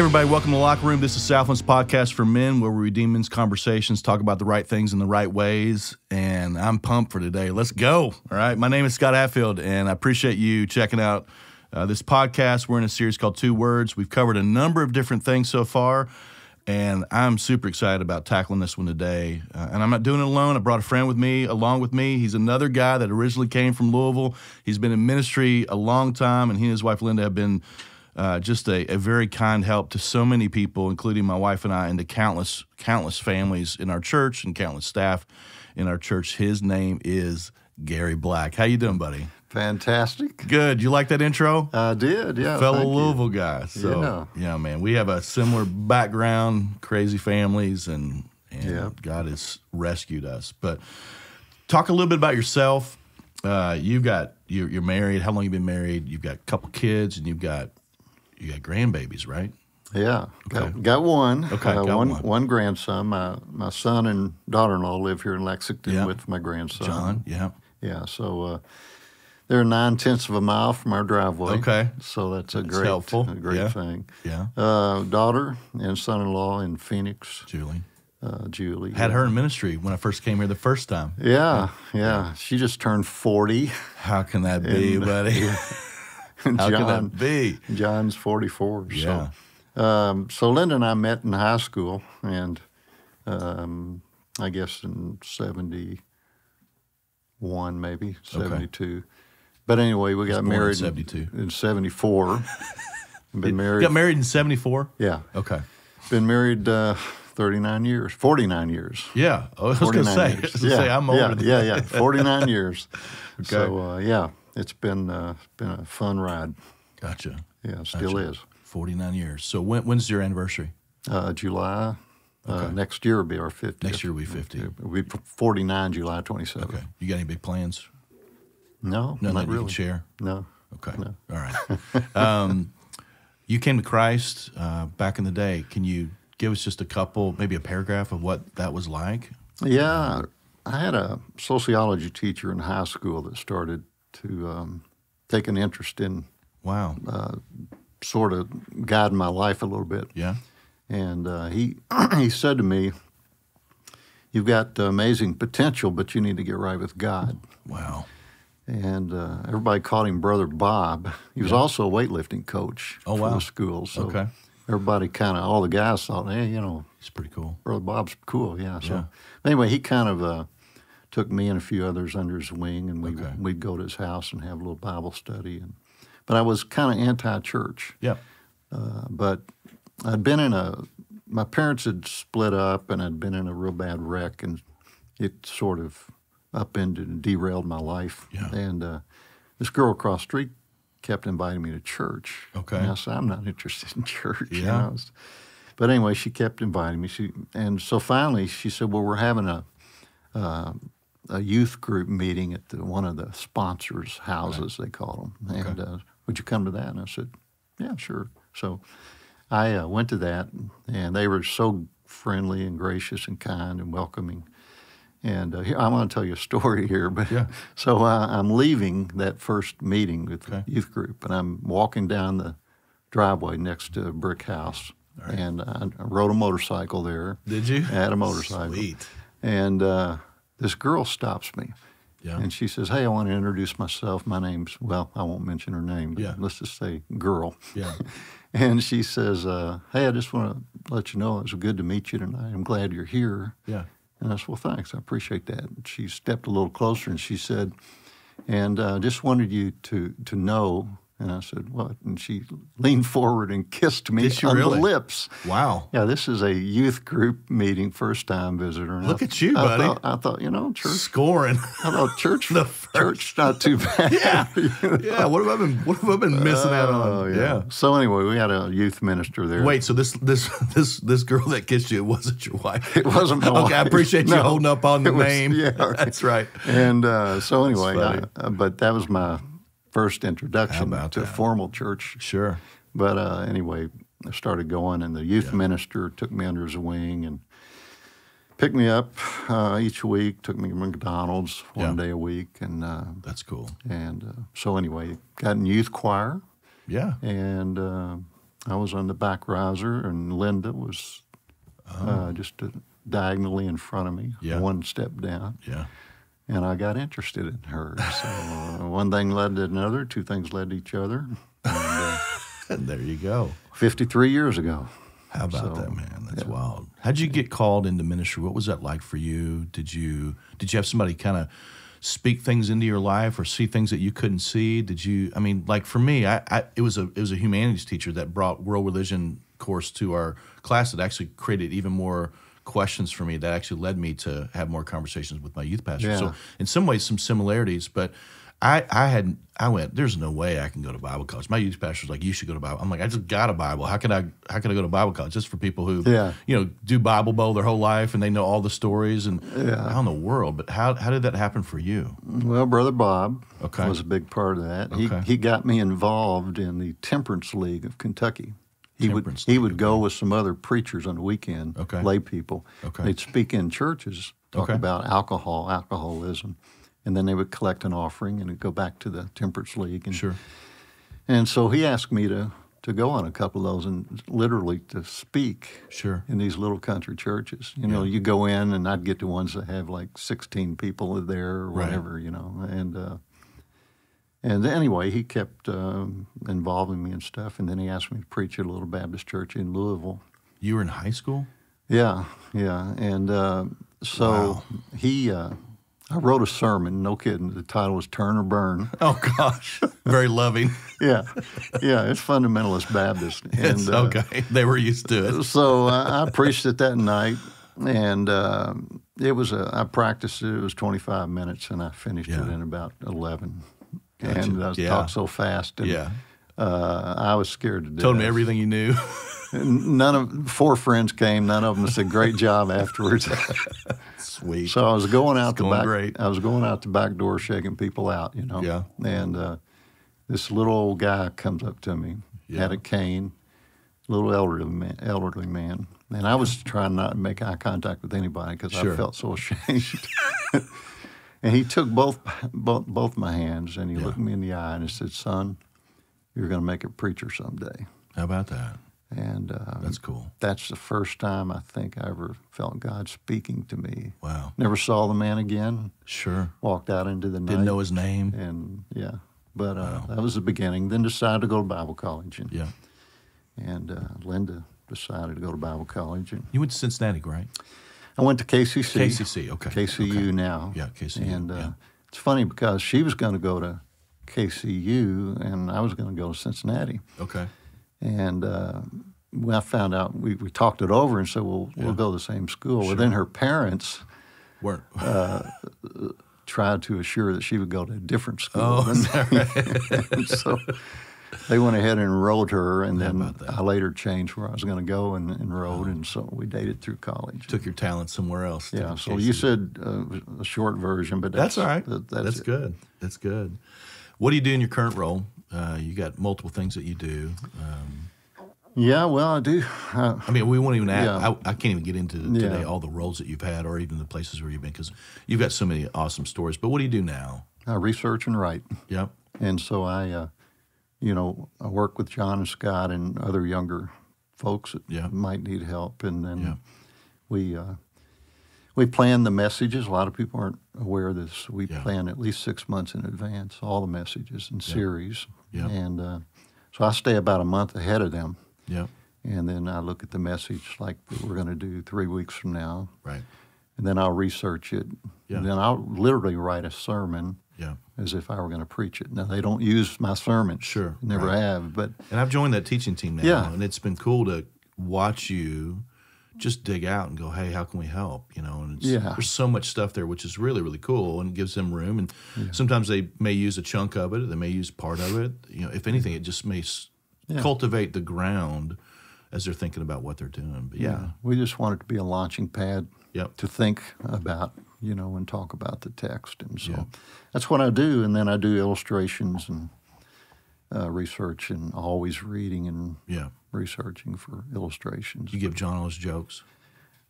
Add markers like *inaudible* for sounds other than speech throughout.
everybody, welcome to the Locker Room. This is Southland's podcast for men where we redeem men's conversations, talk about the right things in the right ways. And I'm pumped for today. Let's go. All right. My name is Scott Atfield, and I appreciate you checking out uh, this podcast. We're in a series called Two Words. We've covered a number of different things so far, and I'm super excited about tackling this one today. Uh, and I'm not doing it alone. I brought a friend with me, along with me. He's another guy that originally came from Louisville. He's been in ministry a long time, and he and his wife Linda have been uh, just a, a, very kind help to so many people, including my wife and I, and to countless, countless families in our church and countless staff in our church. His name is Gary Black. How you doing, buddy? Fantastic. Good. You like that intro? I did. Yeah. Fellow Louisville you. guy. So yeah. yeah, man, we have a similar background, crazy families, and and yeah. God has rescued us. But talk a little bit about yourself. Uh, you've got you're, you're married. How long you been married? You've got a couple kids, and you've got you got grandbabies, right? Yeah, okay. got, got one. Okay, uh, got one, one. One grandson. My my son and daughter-in-law live here in Lexington with my grandson. John. Yeah. Yeah. So uh, they're nine tenths of a mile from our driveway. Okay. So that's a that's great, helpful. a great yeah. thing. Yeah. Uh, daughter and son-in-law in Phoenix. Julie. Uh, Julie. Had her in ministry when I first came here the first time. Yeah, yeah. yeah. She just turned 40. How can that *laughs* be, and, buddy? *laughs* *laughs* How John, can that be? John's 44. Yeah. So, um, so Linda and I met in high school, and um, I guess in 71, maybe, 72. Okay. But anyway, we got married in 72. In, 74. *laughs* Been married. Got married in 74? Yeah. Okay. Been married uh, 39 years, 49 years. Yeah. I was going to say, yeah. say, I'm older yeah, Yeah, yeah. 49 years. *laughs* okay. So, uh, yeah it's been uh, been a fun ride. Gotcha. Yeah, still gotcha. is. Forty nine years. So when, when's your anniversary? Uh, July. Uh, okay. Uh, next year will be our 50th. Next year will be 50. We'll be 49 July 27th. Okay. You got any big plans? No, None not really. share? No. Okay. No. All right. *laughs* um, you came to Christ uh, back in the day. Can you give us just a couple, maybe a paragraph of what that was like? Yeah. I had a sociology teacher in high school that started to um, take an interest in wow uh, sort of guide my life a little bit. Yeah. And uh, he *clears throat* he said to me, "You've got amazing potential, but you need to get right with God." Wow. And uh, everybody called him Brother Bob. He was yeah. also a weightlifting coach oh, for wow. the school. So okay. everybody kind of, all the guys thought, hey, you know, he's pretty cool. Brother Bob's cool, yeah. So yeah. anyway, he kind of uh, took me and a few others under his wing, and we okay. we'd go to his house and have a little Bible study. And but I was kind of anti-church. Yeah. Uh, but I'd been in a my parents had split up, and I'd been in a real bad wreck, and it sort of upended and derailed my life. Yeah. And uh, this girl across the street kept inviting me to church. Okay. And I said, I'm not *laughs* interested in church. Yeah. You know? But anyway, she kept inviting me. She, and so finally, she said, "Well, we're having a uh, a youth group meeting at the, one of the sponsors' houses, right. they call them. Okay. And uh, would you come to that? And I said, yeah, sure. So I uh, went to that, and they were so friendly and gracious and kind and welcoming. And uh, here, I'm going to tell you a story here. But yeah. *laughs* so uh, I'm leaving that first meeting with okay. the youth group, and I'm walking down the driveway next to a brick house. Right. And I rode a motorcycle there. Did you? I had a motorcycle. Sweet. And uh, this girl stops me. Yeah. And she says, Hey, I want to introduce myself. My name's, well, I won't mention her name, but yeah. let's just say girl. Yeah. *laughs* and she says, uh, Hey, I just want to let you know it was good to meet you tonight. I'm glad you're here. Yeah. And I said, Well, thanks. I appreciate that. And she stepped a little closer and she said, And I uh, just wanted you to, to know and I said, "What?" And she leaned forward and kissed me on really? the lips. Wow. Yeah, this is a youth group meeting, first time visitor. And Look I, at you, I buddy. Thought, I thought, you know, church scoring. I thought church, *laughs* the church, not too bad. *laughs* yeah, yeah. What have I been? What have I been missing out on? Oh, yeah. So anyway, we had a youth minister there. Wait, so this this *laughs* this this girl that kissed you it wasn't your wife? It wasn't my wife. Okay, I appreciate you No, holding up on the was- name. yeah. that's right. And uh, so anyway. I, uh, but that was my first introduction to that? formal church. Sure. But uh, anyway, I started going, and the youth Yeah. minister took me under his wing and picked me up uh, each week. Took me to McDonald's one Yeah. day a week, and uh, That's cool. and uh, so anyway, got in youth choir, Yeah. and uh, I was on the back riser, and Linda was uh, just uh diagonally in front of me, Oh. Yeah. one step down. Yeah. And I got interested in her. So uh, one thing led to another, two things led to each other. And *laughs* there you go. 53 years ago. How about So, that, man? That's wild. How'd you get called into ministry? What was that like for you? Did you did you have somebody kind of speak things into your life or see things that you couldn't see? Did you? I mean, like for me, I, I it was a it was a humanities teacher that brought world religion course to our class that actually created even more questions for me that actually led me to have more conversations with my youth pastor. So in some ways, some similarities, but. I, I had I went. There's no way I can go to Bible college. My youth pastor was like, "You should go to Bible." I'm like, "I just got a Bible. How can I? How can I go to Bible college? Just for people who, Yeah. you know, do Bible Bowl their whole life and they know all the stories and Yeah. how in the world? But how how did that happen for you? Well, Brother Bob Okay. was a big part of that. Okay. He, he got me involved in the Temperance League of Kentucky. He Temperance would he would go with some other preachers on the weekend, Okay. lay people. Okay. They'd speak in churches, talk Okay. about alcohol, alcoholism, and then they would collect an offering and go back to the Temperance League. And, Sure. and so he asked me to to go on a couple of those and literally to speak Sure. in these little country churches. You know, you go in and I'd get to ones that have like 16 people there or Right. whatever, you know. And uh, and anyway, he kept um, involving me in stuff. And then he asked me to preach at a little Baptist church in Louisville. You were in high school. Yeah, yeah. And uh, so Wow. he, uh, I wrote a sermon, no kidding. The title was Turn or Burn. *laughs* Oh gosh, very loving. *laughs* yeah, yeah. It's fundamentalist Baptist. *laughs* And, it's uh, okay. They were used to it. so I, I preached it that night, and um it was a. I practiced it. It was 25 minutes, and I finished Yeah. it in about 11. Gotcha. And I Yeah. talked so fast, and Yeah. uh, I was scared to death. Told me everything you knew. *laughs* None of four friends came. None of them said great job afterwards. *laughs* Sweet. so I was going out the going back. great. I was going out the back door, shaking people out. You know. Yeah. And uh, this little old guy comes up to me, Yeah. had a cane, little elderly man, elderly man, and I was trying not to make eye contact with anybody because Sure. I felt so *laughs* ashamed. And he took both both both my hands and he Yeah. looked me in the eye and he said, "Son, you're going to make a preacher someday." How about that? And uh, That's cool. that's the first time I think I ever felt God speaking to me. Wow. Never saw the man again. Sure. Walked out into the night. Didn't know his name. And yeah, but uh, that was the beginning. Then decided to go to Bible college, and Yeah. and uh, Linda decided to go to Bible college, and You went to Cincinnati, right? I went to KCC. KCC. Okay. KCU Okay. now. Yeah, KCU, And uh, yeah. it's funny because she was going to go to KCU, and I was going to go to Cincinnati. Okay. And uh, when I found out, we, we talked it over and said, well, Yeah. we'll go to the same school. Well, then her parents Weren't. Uh, tried to assure that she would go to a different school. Oh, *laughs* is And *laughs* so they went ahead and enrolled her, and then? I later changed where I was going to go and enrolled, and so we dated through college. took your talent somewhere else. yeah, so you said uh, a short version, but That's that's, all right. that- that's that's, good. That's good. What do you do in your current role? Uh, you got multiple things that you do. Um, Yeah, well, I do. Uh, I mean, we won't even. Add, Yeah. I, I can't even get into Yeah. today all the roles that you've had, or even the places where you've been, because you've got so many awesome stories. But what do you do now? I research and write. Yep. And so I, uh, you know, I work with John and Scott and other younger folks that Yeah. might need help, and then Yeah. we uh, we plan the messages. A lot of people aren't aware of this. We Yeah. plan at least six months in advance all the messages and series, Yeah. and uh, so I stay about a month ahead of them, Yep. and then I look at the message like we're going to do three weeks from now, Right. and then I'll research it, Yeah. and then I'll literally write a sermon Yeah. as if I were going to preach it. Now they don't use my sermons, Sure, never right. have, but And I've joined that teaching team now, Yeah. and it's been cool to watch you just dig out and go, "Hey, how can we help?" You know, and it's, Yeah. there's so much stuff there, which is really really cool, and gives them room. And sometimes they may use a chunk of it, they may use part of it. You know, if anything, it just may Yeah. cultivate the ground as they're thinking about what they're doing. But yeah, we just want it to be a launching pad Yep. to think about, you know, and talk about the text. And so Yeah. that's what I do. And then I do illustrations and uh, research and always reading and yeah. researching for illustrations. You give John all his jokes.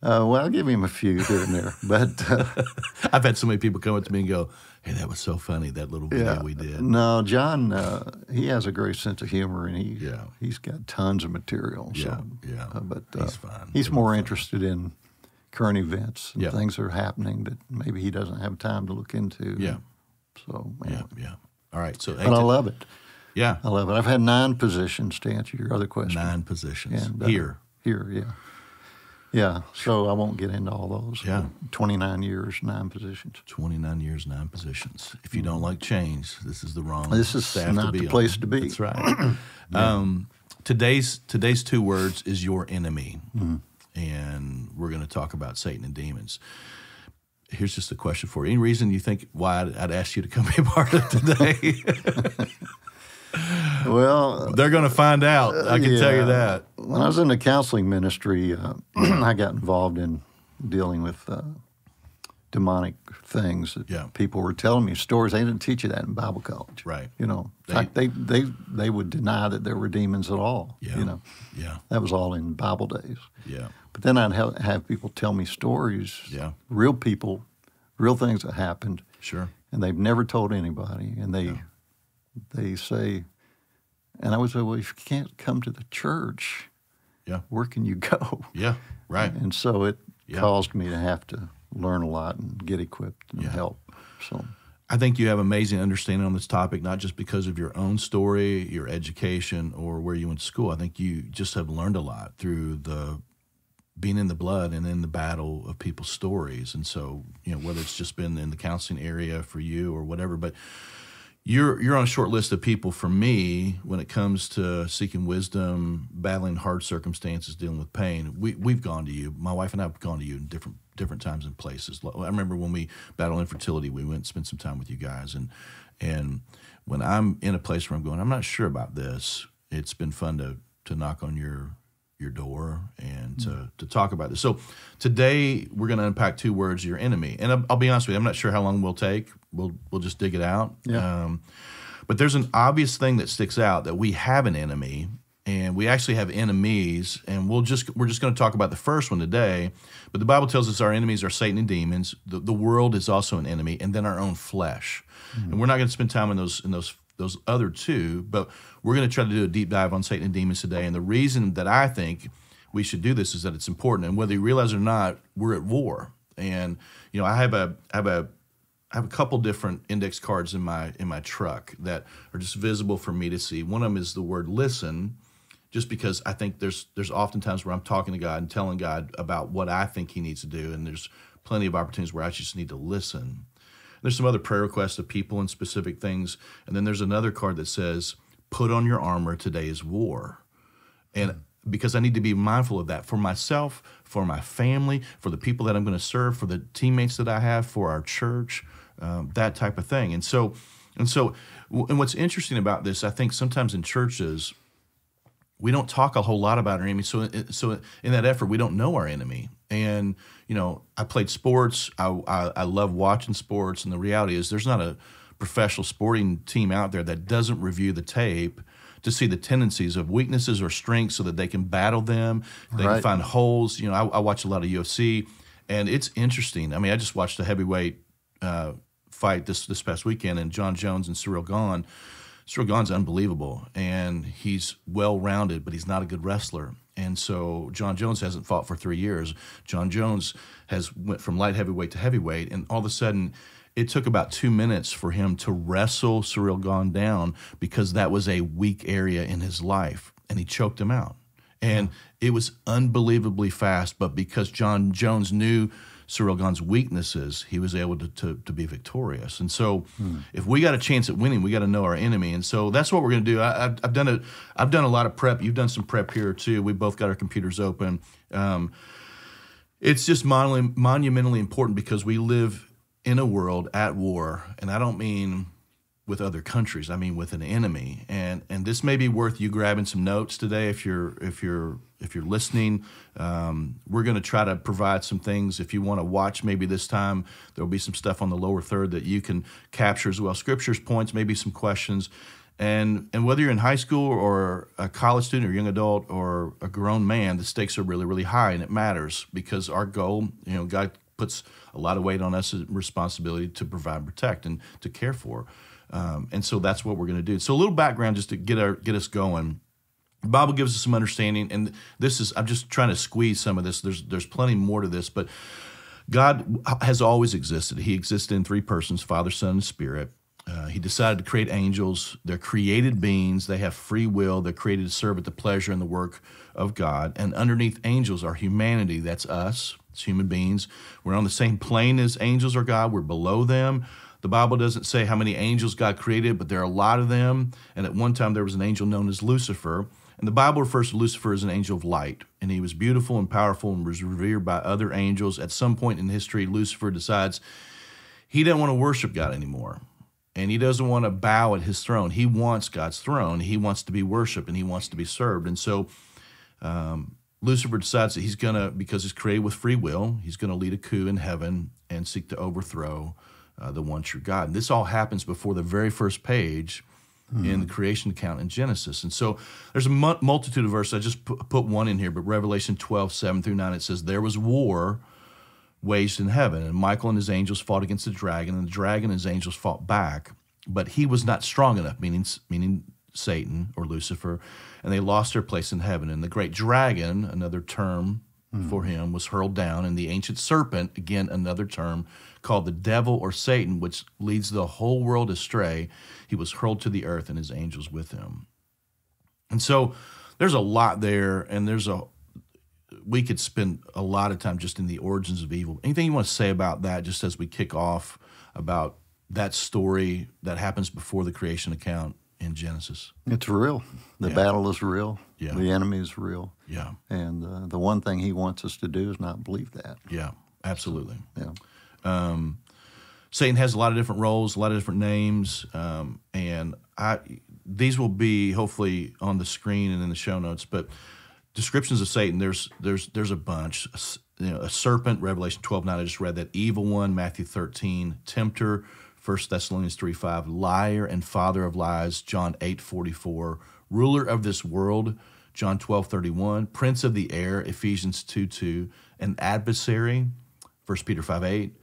Uh, well, I'll give him a few here and there, *laughs* but uh, *laughs* I've had so many people come up to me and go, "Hey, that was so funny that little video yeah, we did." no, John, uh, he has a great sense of humor, and he Yeah. he's got tons of material. Yeah, so, yeah. uh, but uh, He's fun. He's more interested in current events and Yeah. things that are happening that maybe he doesn't have time to look into. Yeah. So, Yeah, yeah. yeah. All right, so But I love it. yeah, I love it. I've had nine positions to answer your other question. nine positions And, uh, here. Here, yeah. Yeah, so I won't get into all those. Yeah. 29 years, nine positions. 29 years, nine positions. If you don't like change, this is the wrong. This is not the on. place to be. That's right. *clears throat* um, today's today's two words is your enemy, Mm-hmm. And we're going to talk about Satan and demons. Here's just a question for you. Any reason you think why I'd, I'd ask you to come *laughs* be a part of today? *laughs* Well, They're going to find out. I can tell you that. when I was in the counseling ministry, uh, *clears throat* I got involved in dealing with uh, demonic things. That Yeah. People were telling me stories. They didn't teach you that in Bible college. Right. You know, They- fact, they, they, they would deny that there were demons at all. Yeah. You know, Yeah. that was all in Bible days. Yeah. But then I'd have, have people tell me stories, Yeah. real people, real things that happened, Sure. and they've never told anybody. And they they say, and I would say, well, if you can't come to the church, Yeah. where can you *laughs* go? Yeah. Right. And so it Yeah. caused me to have to learn a lot and get equipped and Yeah. help. So I think you have amazing understanding on this topic, not just because of your own story, your education, or where you went to school. I think you just have learned a lot through the being in the blood and in the battle of people's stories. And so, you know, whether it's just been in the counseling area for you or whatever, but you're you're on a short list of people for me when it comes to seeking wisdom, battling hard circumstances, dealing with pain. We we've gone to you. My wife and I have gone to you in different different times and places. I remember when we battled infertility, we went and spent some time with you guys, and and when I'm in a place where I'm going, I'm not sure about this. It's been fun to to knock on your your door and to, to talk about this. So today we're going to unpack two words: your enemy. And I'll, I'll be honest with you, I'm not sure how long we'll take. We'll we'll just dig it out. Yeah. Um, but there's an obvious thing that sticks out that we have an enemy, and we actually have enemies, and we'll just we're just going to talk about the first one today. But the Bible tells us our enemies are Satan and demons. The, the world is also an enemy, and then our own flesh. And we're not going to spend time in those in those those other two, but we're going to try to do a deep dive on Satan and demons today. And the reason that I think we should do this is that it's important, and whether you realize it or not, we're at war. And you know, I have a I have a I have a couple different index cards in my in my truck that are just visible for me to see. One of them is the word listen, just because I think there's there's oftentimes where I'm talking to God and telling God about what I think He needs to do, and there's plenty of opportunities where I just need to listen. There's some other prayer requests of people and specific things, and then there's another card that says, "Put on your armor. Today is war." And because I need to be mindful of that for myself, for my family, for the people that I'm going to serve, for the teammates that I have, for our church, um, that type of thing. And so, and so, and what's interesting about this, I think sometimes in churches, we don't talk a whole lot about our enemy. So, so in that effort, we don't know our enemy. And you know, I played sports. I, I, I love watching sports, and the reality is, there's not a professional sporting team out there that doesn't review the tape to see the tendencies of weaknesses or strengths, so that they can battle them. They can find holes. You know, I, I watch a lot of UFC, and it's interesting. I mean, I just watched a heavyweight uh, fight this this past weekend, and Jon Jones and Ciryl Gane. Ciryl Gane's unbelievable, and he's well rounded, but he's not a good wrestler. And so Jon Jones hasn't fought for three years. Jon Jones has went from light heavyweight to heavyweight, and all of a sudden, it took about two minutes for him to wrestle Ciryl Gane down because that was a weak area in his life, and he choked him out. And it was unbelievably fast, but because John Jones knew Ciryl Gane's weaknesses, he was able to, to, to be victorious. And so, if we got a chance at winning, we got to know our enemy. And so that's what we're going to do. I, I've, I've done a, I've done a lot of prep. You've done some prep here too. We both got our computers open. Um, it's just mon- monumentally important because we live in a world at war, and I don't mean with other countries. I mean with an enemy, and and this may be worth you grabbing some notes today if you're if you're if you're listening. Um, we're going to try to provide some things. If you want to watch, maybe this time there'll be some stuff on the lower third that you can capture as well. Scriptures points, maybe some questions. And and whether you're in high school or a college student or young adult or a grown man, the stakes are really really high, and it matters because our goal, you know, God puts a lot of weight on us as responsibility to provide, protect, and to care for. Um, and so that's what we're going to do. So a little background just to get our get us going. The Bible gives us some understanding, and this is I'm just trying to squeeze some of this. There's there's plenty more to this, but God has always existed. He existed in three persons: Father, Son, and Spirit. Uh, he decided to create angels. They're created beings. They have free will. They're created to serve at the pleasure and the work of God. And underneath angels are humanity. That's us. It's human beings. We're on the same plane as angels or God. We're below them. The Bible doesn't say how many angels God created, but there are a lot of them. And at one time, there was an angel known as Lucifer. And the Bible refers to Lucifer as an angel of light. And he was beautiful and powerful and was revered by other angels. At some point in history, Lucifer decides he doesn't want to worship God anymore. And he doesn't want to bow at his throne. He wants God's throne. He wants to be worshiped and he wants to be served. And so um, Lucifer decides that he's going to, because he's created with free will, he's going to lead a coup in heaven and seek to overthrow uh, the one true God. And this all happens before the very first page mm. in the creation account in Genesis. And so there's a multitude of verses. I just put, put one in here, but Revelation 12, 7 through 9, it says, There was war waged in heaven, and Michael and his angels fought against the dragon, and the dragon and his angels fought back, but he was not strong enough, meaning, meaning Satan or Lucifer, and they lost their place in heaven. And the great dragon, another term mm. for him, was hurled down, and the ancient serpent, again, another term called the devil or Satan, which leads the whole world astray, he was hurled to the earth and his angels with him. And so there's a lot there, and there's a we could spend a lot of time just in the origins of evil. Anything you want to say about that, just as we kick off about that story that happens before the creation account in Genesis? It's real. The Yeah. battle is real. Yeah. The enemy is real. Yeah, And uh, the one thing he wants us to do is not believe that. yeah, absolutely. Yeah. Satan has a lot of different roles, a lot of different names, um, and I these will be hopefully on the screen and in the show notes. But descriptions of Satan, there's there's there's a bunch. You know, a serpent, Revelation 12, 9, I just read that. Evil one, Matthew 13. Tempter, 1 Thessalonians 3, 5. Liar and father of lies, John 8, 44. Ruler of this world, John 12, 31. Prince of the air, Ephesians 2, 2. An adversary, 1 Peter 5, 8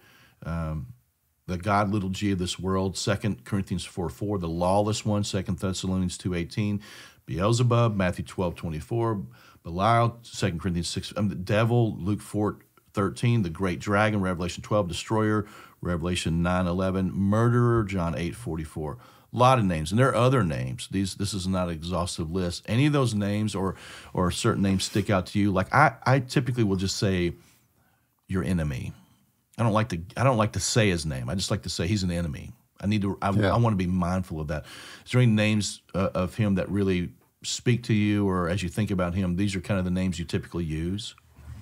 the God little g of this world, 2 Corinthians 4 4, the lawless one, 2 Thessalonians two eighteen, Beelzebub, Matthew twelve twenty four, Belial, 2 Corinthians 6, um, the devil, Luke 4 13, the great dragon, Revelation 12, destroyer, Revelation 9 11, murderer, John 8 44. A lot of names, and there are other names. These this is not an exhaustive list. Any of those names or or certain names stick out to you? Like I, I typically will just say your enemy. I don't like to I don't like to say his name. I just like to say he's an enemy. I need to I, Yeah. I want to be mindful of that. Is there any names uh, of him that really speak to you, or as you think about him, these are kind of the names you typically use?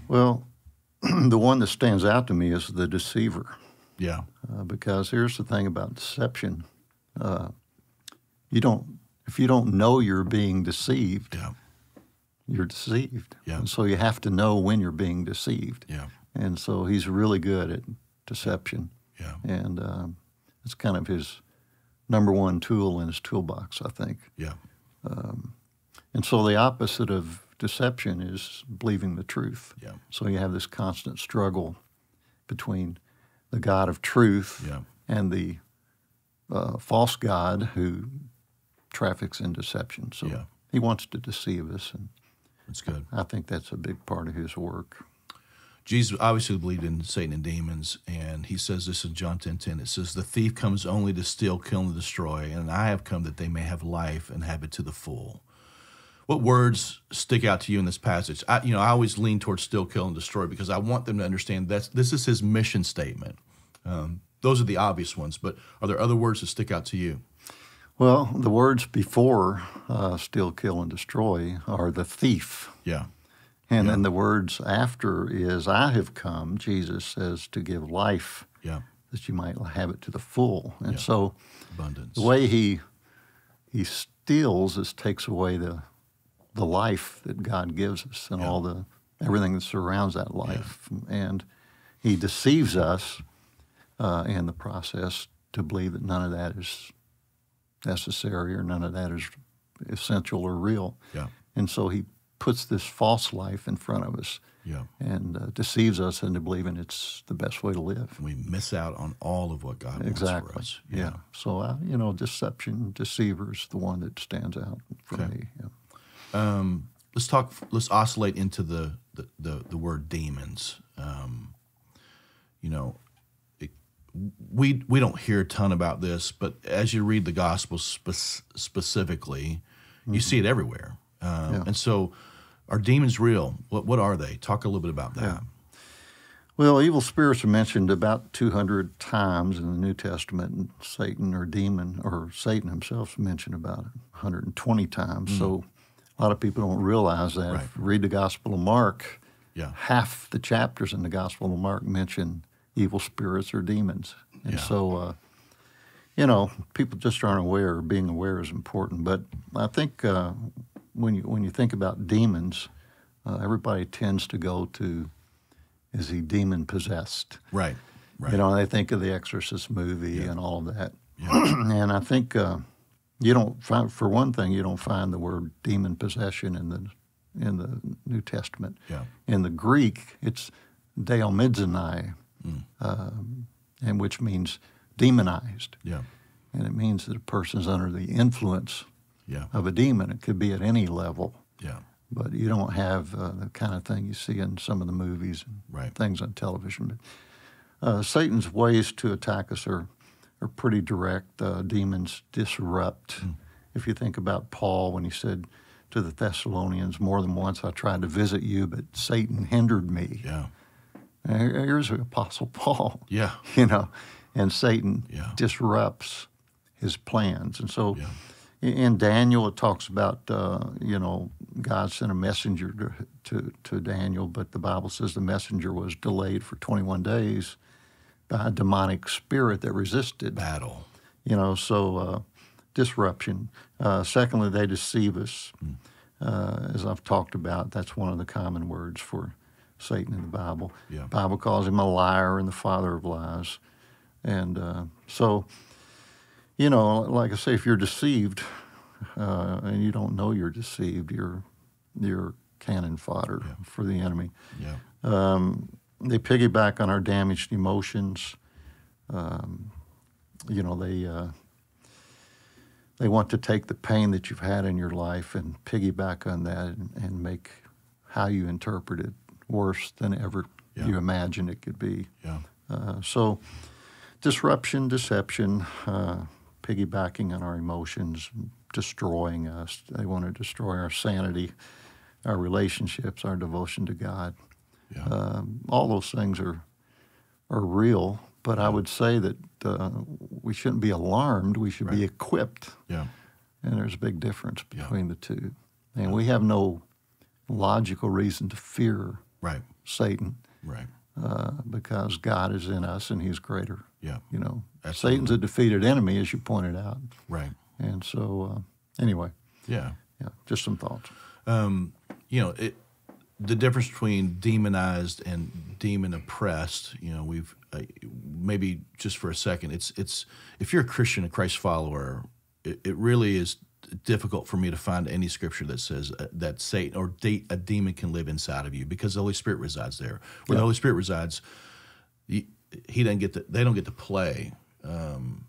Well, *clears throat* the one that stands out to me is the deceiver. Yeah, Uh, because here's the thing about deception. Uh, you don't, if you don't know you're being deceived, yeah, you're deceived. Yeah. And so you have to know when you're being deceived. yeah, And so he's really good at deception. yeah, And um, it's kind of his number one tool in his toolbox, I think. yeah, And so the opposite of deception is believing the truth. Yeah. So you have this constant struggle between the God of truth Yeah. and the uh, false God who traffics in deception. So Yeah. he wants to deceive us, and that's good. I think that's a big part of his work. Jesus obviously believed in Satan and demons, and he says this in John 10 10. It says, The thief comes only to steal, kill, and destroy, and I have come that they may have life and have it to the full. What words stick out to you in this passage? I, you know, I always lean towards steal, kill, and destroy because I want them to understand that this is his mission statement. Um, those are the obvious ones, but are there other words that stick out to you? Well, the words before uh, steal, kill, and destroy are the thief. Yeah, And then the words after is, I have come, Jesus says, to give life yeah, that you might have it to the full. And Yeah. so abundance. the way he he steals is takes away the the life that God gives us and Yeah. all the everything that surrounds that life. And he deceives us uh, in the process to believe that none of that is necessary or none of that is essential or real. Yeah. And so he puts this false life in front of us Yeah. and uh, deceives us into believing it's the best way to live. We miss out on all of what God wants Exactly. for us. Yeah. So, uh, you know, deception, deceiver is the one that stands out for Okay. me. Yeah. Um, let's talk. Let's oscillate into the the the, the word demons. Um, you know, we we don't hear a ton about this, but as you read the Gospels spe- specifically, you see it everywhere. Um, Mm-hmm. Yeah. And so, are demons real? What what are they? Talk a little bit about that. Yeah. Well, evil spirits are mentioned about 200 times in the New Testament, and Satan or demon or Satan himself is mentioned about 120 times. So a lot of people don't realize that. Right. If you read the Gospel of Mark, Yeah. half the chapters in the Gospel of Mark mention evil spirits or demons. And Yeah. so, uh, you know, people just aren't aware. Being aware is important. But I think uh, when you when you think about demons, uh, everybody tends to go to, is he demon possessed? Right. Right. You know, they think of the Exorcist movie Yeah. and all of that. Yeah. *clears throat* and I think uh, you don't find, for one thing, you don't find the word demon possession in the in the New Testament. Yeah. In the Greek, it's daimonizomai, Mm. um, and which means demonized, Yeah. and it means that a person is under the influence Yeah. of a demon. It could be at any level, Yeah. but you don't have uh, the kind of thing you see in some of the movies and Right. things on television. But uh, Satan's ways to attack us are are pretty direct. Uh, demons disrupt. Hmm. If you think about Paul when he said to the Thessalonians, "More than once I tried to visit you, but Satan hindered me." Yeah. Here's the Apostle Paul. Yeah. *laughs* You know, and Satan Yeah. disrupts his plans, and so. Yeah. In Daniel, it talks about uh, you know God sent a messenger to, to to Daniel, but the Bible says the messenger was delayed for 21 days by a demonic spirit that resisted. Battle. You know, so uh, disruption. Uh, secondly, they deceive us, uh, as I've talked about. That's one of the common words for Satan in the Bible. Yeah. Bible calls him a liar and the father of lies, and uh, so you know, like I say, if you're deceived uh, and you don't know you're deceived, you're you're cannon fodder Yeah. for the enemy. Yeah. Um, they piggyback on our damaged emotions. Um, you know, they uh, they want to take the pain that you've had in your life and piggyback on that and, and make how you interpret it worse than ever Yeah. you imagined it could be. Yeah. Uh, so, disruption, deception, uh, piggybacking on our emotions, destroying us. They want to destroy our sanity, our relationships, our devotion to God. Yeah. Um, all those things are are real, but I would say that uh, we shouldn't be alarmed. We should be equipped, Yeah. and there's a big difference Yeah. between the two. And we have no logical reason to fear Right. Satan Right. uh, because God is in us and He's greater. Yeah. You know, Absolutely. Satan's a defeated enemy, as you pointed out. Right. And so, uh, anyway, Yeah. yeah, just some thoughts. um, you know, it, the difference between demonized and demon oppressed. You know, we've uh, maybe just for a second. It's it's if you're a Christian, a Christ follower, it, it really is difficult for me to find any scripture that says uh, that Satan or de- a demon can live inside of you because the Holy Spirit resides there. Where the Holy Spirit resides, he, he doesn't get to, they don't get to play. Um,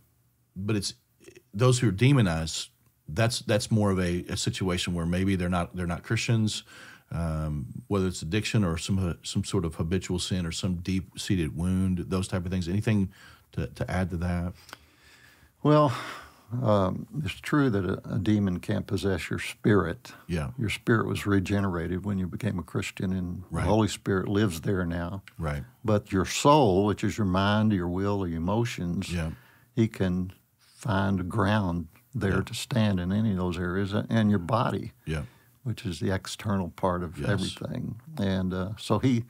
but it's those who are demonized. That's that's more of a, a situation where maybe they're not they're not Christians, um, whether it's addiction or some some sort of habitual sin or some deep seated wound, those type of things. Anything to, to add to that? Well, um, it's true that a, a demon can't possess your spirit. Yeah, Your spirit was regenerated when you became a Christian, and Right. the Holy Spirit lives there now. right. But your soul, which is your mind, your will, or your emotions, Yeah, He can find ground there Yeah. to stand in any of those areas, and your body. yeah, which is the external part of Yes. everything. And uh, so he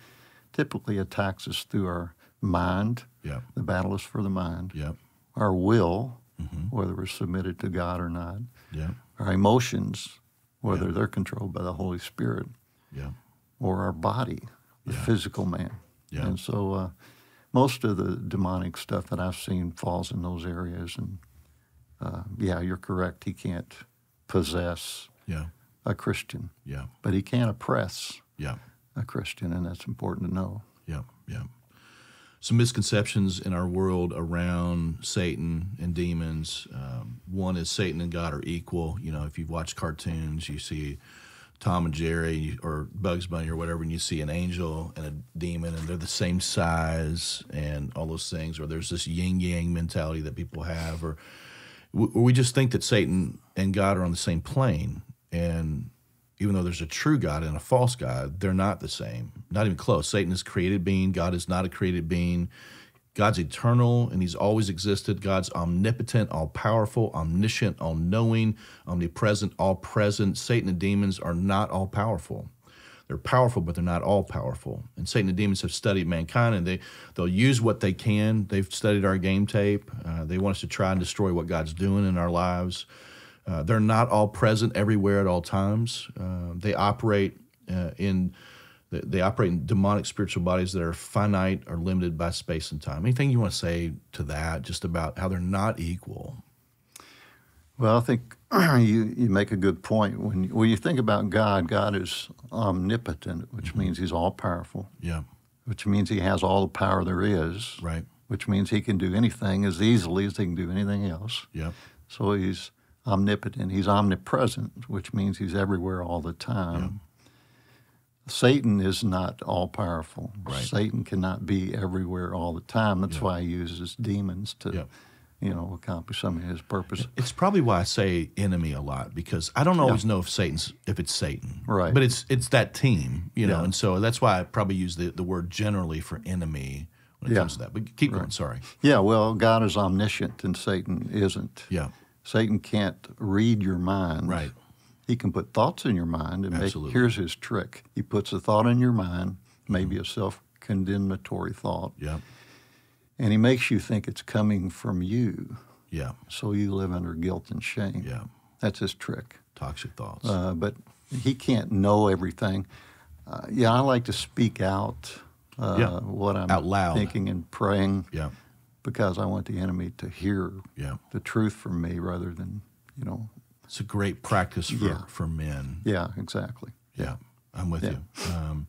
typically attacks us through our mind. yeah, The battle is for the mind. yeah, Our will, Mhm. whether we're submitted to God or not. yeah, Our emotions, whether Yeah. they're controlled by the Holy Spirit. yeah, Or our body, the physical man. Yeah. And so uh, most of the demonic stuff that I've seen falls in those areas. And uh, yeah, you're correct. He can't possess Yeah. a Christian, Yeah. but he can oppress Yeah. a Christian, and that's important to know. Yeah, yeah. Some misconceptions in our world around Satan and demons. Um, one is Satan and God are equal. You know, if you've watched cartoons, you see Tom and Jerry or Bugs Bunny or whatever, and you see an angel and a demon, and they're the same size, and all those things. Or there's this yin yang mentality that people have, or we just think that Satan and God are on the same plane, and even though there's a true God and a false God, they're not the same. Not even close. Satan is a created being. God is not a created being. God's eternal and he's always existed. God's omnipotent, all powerful, omniscient, all knowing, omnipresent, all present. Satan and demons are not all powerful. They're powerful, but they're not all powerful. And Satan and demons have studied mankind, and they they'll use what they can. They've studied our game tape. Uh, they want us to try and destroy what God's doing in our lives. Uh, they're not all present everywhere at all times. Uh, they operate uh, in they, they operate in demonic spiritual bodies that are finite or limited by space and time. Anything you want to say to that, just about how they're not equal? Well, I think *clears throat* you, you make a good point. When you, when you think about God, God is omnipotent, which means He's all powerful, Yeah, which means He has all the power there is, right. which means He can do anything as easily as He can do anything else. Yeah, So He's omnipotent. He's omnipresent, which means He's everywhere all the time. Satan is not all powerful. Right. Satan cannot be everywhere all the time. That's why he uses demons to, Yeah. you know, accomplish some of his purpose. it's probably why I say enemy a lot because I don't always know if Satan's if it's Satan, Right. But it's it's that team, you know, and so that's why I probably use the, the word generally for enemy when it Yeah. comes to that. But keep going. Sorry. Yeah, well, God is omniscient and Satan isn't. Yeah. Satan can't read your mind. Right. He can put thoughts in your mind and make, here's his trick. He puts a thought in your mind, maybe a self condemnatory thought, Yeah. and he makes you think it's coming from you. Yeah. So you live under guilt and shame. Yeah. That's his trick. Toxic thoughts. Uh, but he can't know everything. Uh, yeah, I like to speak out uh, Yeah. what I'm Out loud. thinking and praying yeah. Because I want the enemy to hear Yeah. the truth from me rather than, you know, It's a great practice for, Yeah. for men. yeah, exactly. Yeah, I'm with Yeah. you. Um,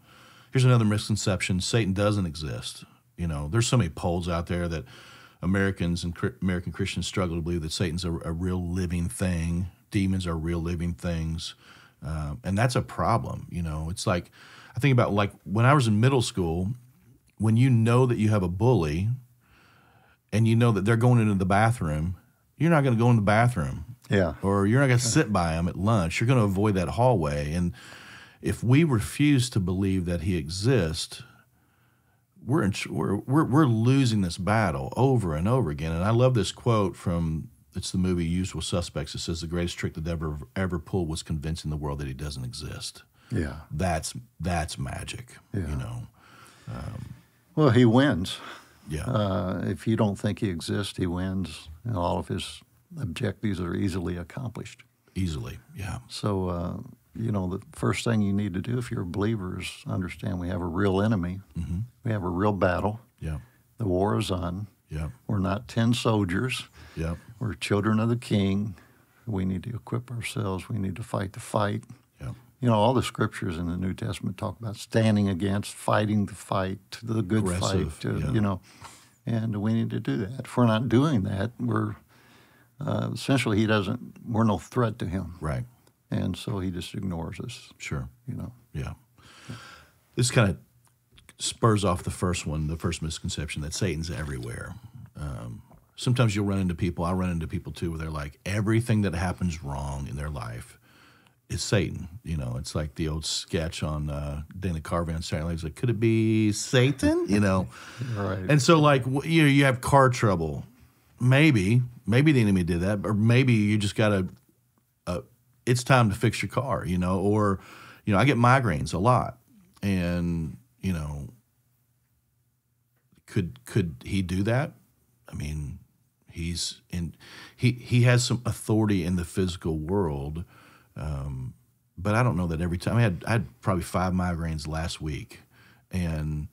here's another misconception: Satan doesn't exist. You know, there's so many polls out there that Americans and American Christians struggle to believe that Satan's a, a real living thing. Demons are real living things, um, and that's a problem. You know, it's like I think about like when I was in middle school, when you know that you have a bully, and you know that they're going into the bathroom, you're not going to go in the bathroom Yeah. or you're not going to sit by them at lunch. You're going to avoid that hallway. And if we refuse to believe that he exists, we're, in, we're, we're, we're losing this battle over and over again. And I love this quote from it's the movie Usual Suspects. It says the greatest trick that ever ever pulled was convincing the world that he doesn't exist. Yeah. That's that's magic. Yeah. You know. Um, well, he wins. Yeah. Uh, if you don't think he exists, he wins, and all of his objectives are easily accomplished. Easily. Yeah. So, uh, you know, the first thing you need to do if you're a believer is understand we have a real enemy. Mm-hmm. We have a real battle. Yeah. The war is on. Yeah. We're not 10 soldiers. Yeah. We're children of the king. We need to equip ourselves. We need to fight the fight. Yeah. You know, all the scriptures in the New Testament talk about standing against, fighting the fight, the good Aggressive, fight, uh, yeah. you know, and we need to do that. If we're not doing that, we're uh, essentially, he doesn't, we're no threat to him. Right. And so he just ignores us, Sure. you know. Yeah. This kind of spurs off the first one, the first misconception that Satan's everywhere. Um, sometimes you'll run into people, I run into people too, where they're like, everything that happens wrong in their life is Satan. You know, it's like the old sketch on uh, Dana Carvey on Saturday Night It's like, could it be Satan? You know? *laughs* Right. And so, like, you know, you have car trouble. Maybe, maybe the enemy did that, or maybe you just got to. Uh, it's time to fix your car, you know, or, you know, I get migraines a lot, and you know, could could he do that? I mean, he's in. He he has some authority in the physical world, um, but I don't know that every time. I had I had probably five migraines last week, and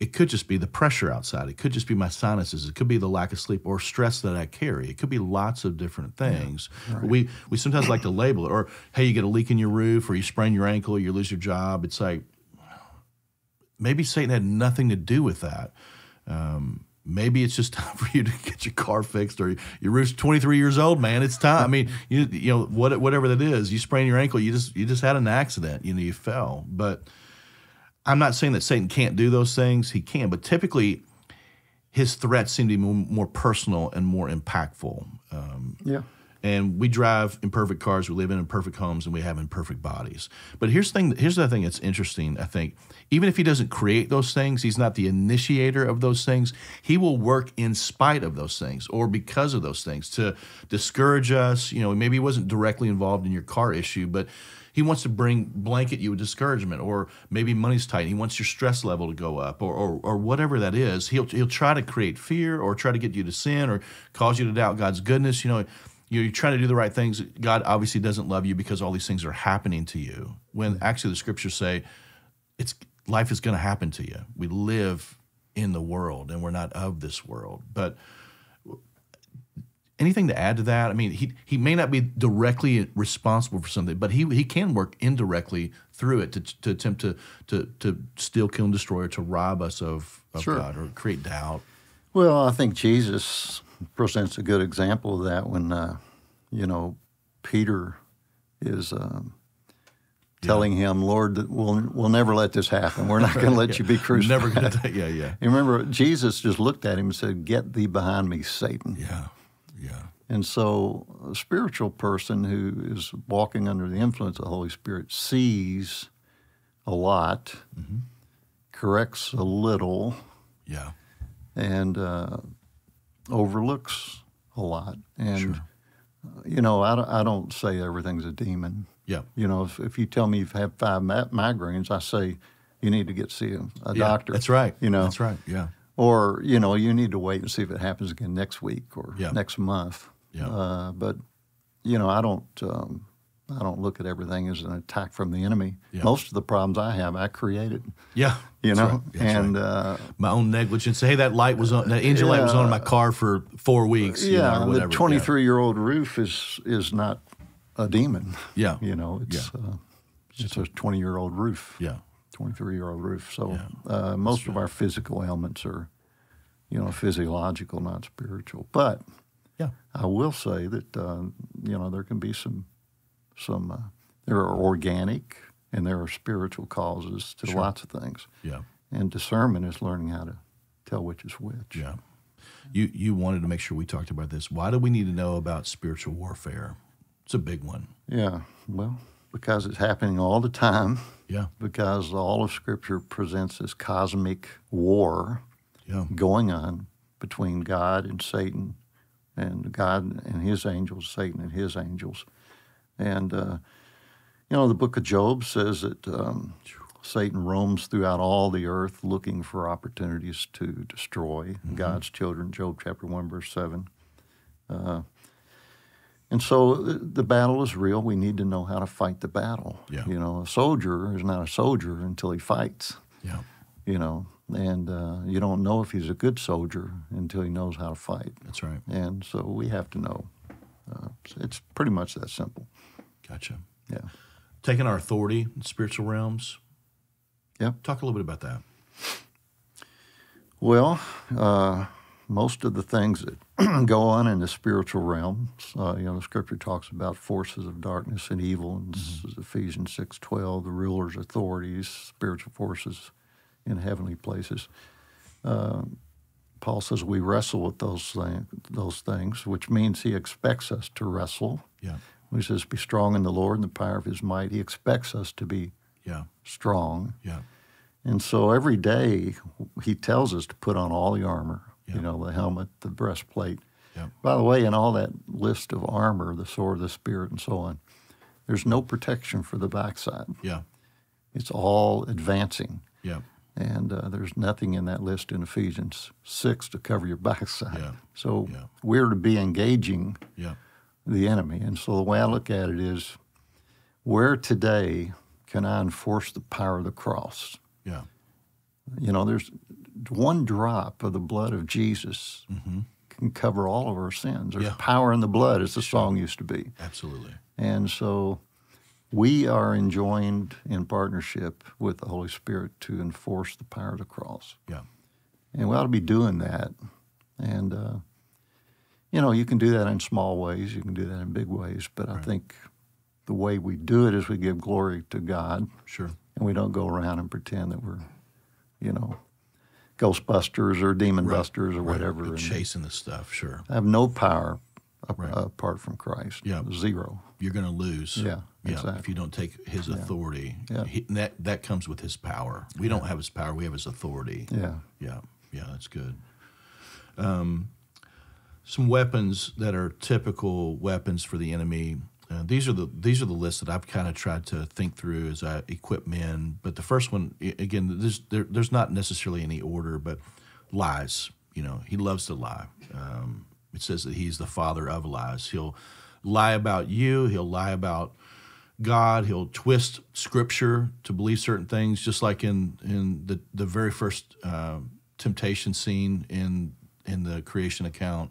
it could just be the pressure outside. It could just be my sinuses. It could be the lack of sleep or stress that I carry. It could be lots of different things. Yeah, right. We we sometimes like to label it, or hey, you get a leak in your roof, or you sprain your ankle, or you lose your job. It's like maybe Satan had nothing to do with that. Um, maybe it's just *laughs* time for you to get your car fixed, or your roof's 23 years old, man. It's time. I mean, you you know what whatever that is. You sprain your ankle. You just you just had an accident. You know, you fell, but I'm not saying that Satan can't do those things. He can, but typically his threats seem to be more, personal and more impactful. Um, yeah. And we drive imperfect cars, we live in imperfect homes, and we have imperfect bodies. But here's the thing. Here's the thing that's interesting. I think even if he doesn't create those things, he's not the initiator of those things. He will work in spite of those things or because of those things to discourage us. You know, maybe he wasn't directly involved in your car issue, but he wants to bring blanket you with discouragement, or maybe money's tight. He wants your stress level to go up, or, or, or whatever that is. He'll he'll try to create fear, or try to get you to sin, or cause you to doubt God's goodness. You know, you're trying to do the right things. God obviously doesn't love you because all these things are happening to you. When mm-hmm. actually the scriptures say, it's life is going to happen to you. We live in the world, and we're not of this world, but anything to add to that? I mean, he he may not be directly responsible for something, but he he can work indirectly through it to, to attempt to, to to steal, kill, and destroy, or to rob us of, of sure. God or create doubt. Well, I think Jesus presents a good example of that when uh, you know Peter is. Um, telling yeah. him, Lord, we'll, we'll never let this happen. We're not going to let yeah. you be *laughs* crucified. Never going to, yeah, yeah. You remember, Jesus just looked at him and said, Get thee behind me, Satan. Yeah. Yeah. And so, a spiritual person who is walking under the influence of the Holy Spirit sees a lot, mm-hmm. corrects a little, yeah, and uh, overlooks a lot. And sure. uh, you know, I don't, I don't say everything's a demon. Yeah. You know, if, if you tell me you've had five migraines, I say you need to get see a, a yeah, doctor. That's right. You know, that's right. Yeah or you know you need to wait and see if it happens again next week or yeah. next month. Yeah. Uh, but you know I don't um, I don't look at everything as an attack from the enemy. Yeah. Most of the problems I have I created. Yeah, you know, right. and right. uh, my own negligence. Hey, that light was on. That engine yeah, light was on in my car for four weeks. Yeah, you know, the twenty-three-year-old roof is is not a demon. Yeah, you know, it's uh, it's a twenty-year-old roof. Yeah. 23 year old roof. So yeah, uh, most of our physical ailments are, you know, physiological, not spiritual. But yeah, I will say that uh, you know there can be some some uh, there are organic and there are spiritual causes to sure. lots of things. Yeah, and discernment is learning how to tell which is which. Yeah. You you wanted to make sure we talked about this. Why do we need to know about spiritual warfare? It's a big one. Yeah. Well, because it's happening all the time. Yeah. Because all of Scripture presents this cosmic war yeah. going on between God and Satan, and God and his angels, Satan and his angels. And, uh, you know, the book of Job says that um, Satan roams throughout all the earth looking for opportunities to destroy mm-hmm. God's children, Job chapter 1, verse 7. Uh, and so the battle is real. We need to know how to fight the battle. Yeah. You know, a soldier is not a soldier until he fights. Yeah. You know, and uh, you don't know if he's a good soldier until he knows how to fight. That's right. And so we have to know. Uh, it's pretty much that simple. Gotcha. Yeah. Taking our authority in spiritual realms. Yeah. Talk a little bit about that. Well, uh, most of the things that *clears throat* go on in the spiritual realms, uh, you know, the scripture talks about forces of darkness and evil, and mm-hmm. Ephesians six twelve, the rulers, authorities, spiritual forces in heavenly places. Uh, Paul says we wrestle with those thing, those things, which means he expects us to wrestle. Yeah. He says, "Be strong in the Lord and the power of His might," he expects us to be yeah. strong. Yeah. And so every day he tells us to put on all the armor. Yeah. You know, the helmet, the breastplate. Yeah. By the way, in all that list of armor, the sword of the spirit, and so on, there's no protection for the backside. Yeah. It's all advancing. Yeah. And uh, there's nothing in that list in Ephesians 6 to cover your backside. Yeah. So yeah. we're to be engaging yeah. The enemy. And so the way I look at it is where today can I enforce the power of the cross? Yeah. You know, there's one drop of the blood of Jesus can cover all of our sins. There's Yeah. power in the blood, as the song used to be. Absolutely. And so we are enjoined in partnership with the Holy Spirit to enforce the power of the cross. Yeah. And we ought to be doing that. And, uh, you know, you can do that in small ways, you can do that in big ways, but I think the way we do it is we give glory to God Sure. and we don't go around and pretend that we're, you know, Ghostbusters or Demon Busters or whatever. Right. and Chasing the stuff. Sure. have no power Right. apart from Christ. Yeah. Zero. You're going to lose. Yeah, Yeah. exactly. If you don't take his authority, Yeah. He, that that comes with his power. We don't have his power. We have his authority. Yeah. Yeah, yeah, that's good. Um, some weapons that are typical weapons for the enemy. Uh, these are the these are the lists that I've kind of tried to think through as I equip men. But the first one, again, there's there, there's not necessarily any order, but lies. You know, he loves to lie. Um, it says that he's the father of lies. He'll lie about you. He'll lie about God. He'll twist Scripture to believe certain things, just like in in the the very first uh, temptation scene in in the creation account.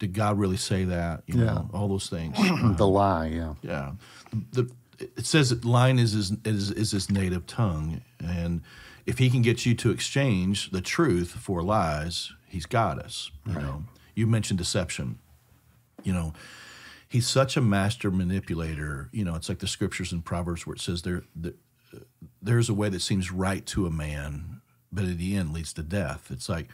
Did God really say that? You Yeah. know, all those things. *clears throat* the lie, yeah. Yeah, the, it says that lying is his, is is his native tongue, and if he can get you to exchange the truth for lies, he's got us. You know, you mentioned deception. You know, he's such a master manipulator. You know, it's like the scriptures in Proverbs where it says there, there uh, there's a way that seems right to a man, but at the end leads to death. It's like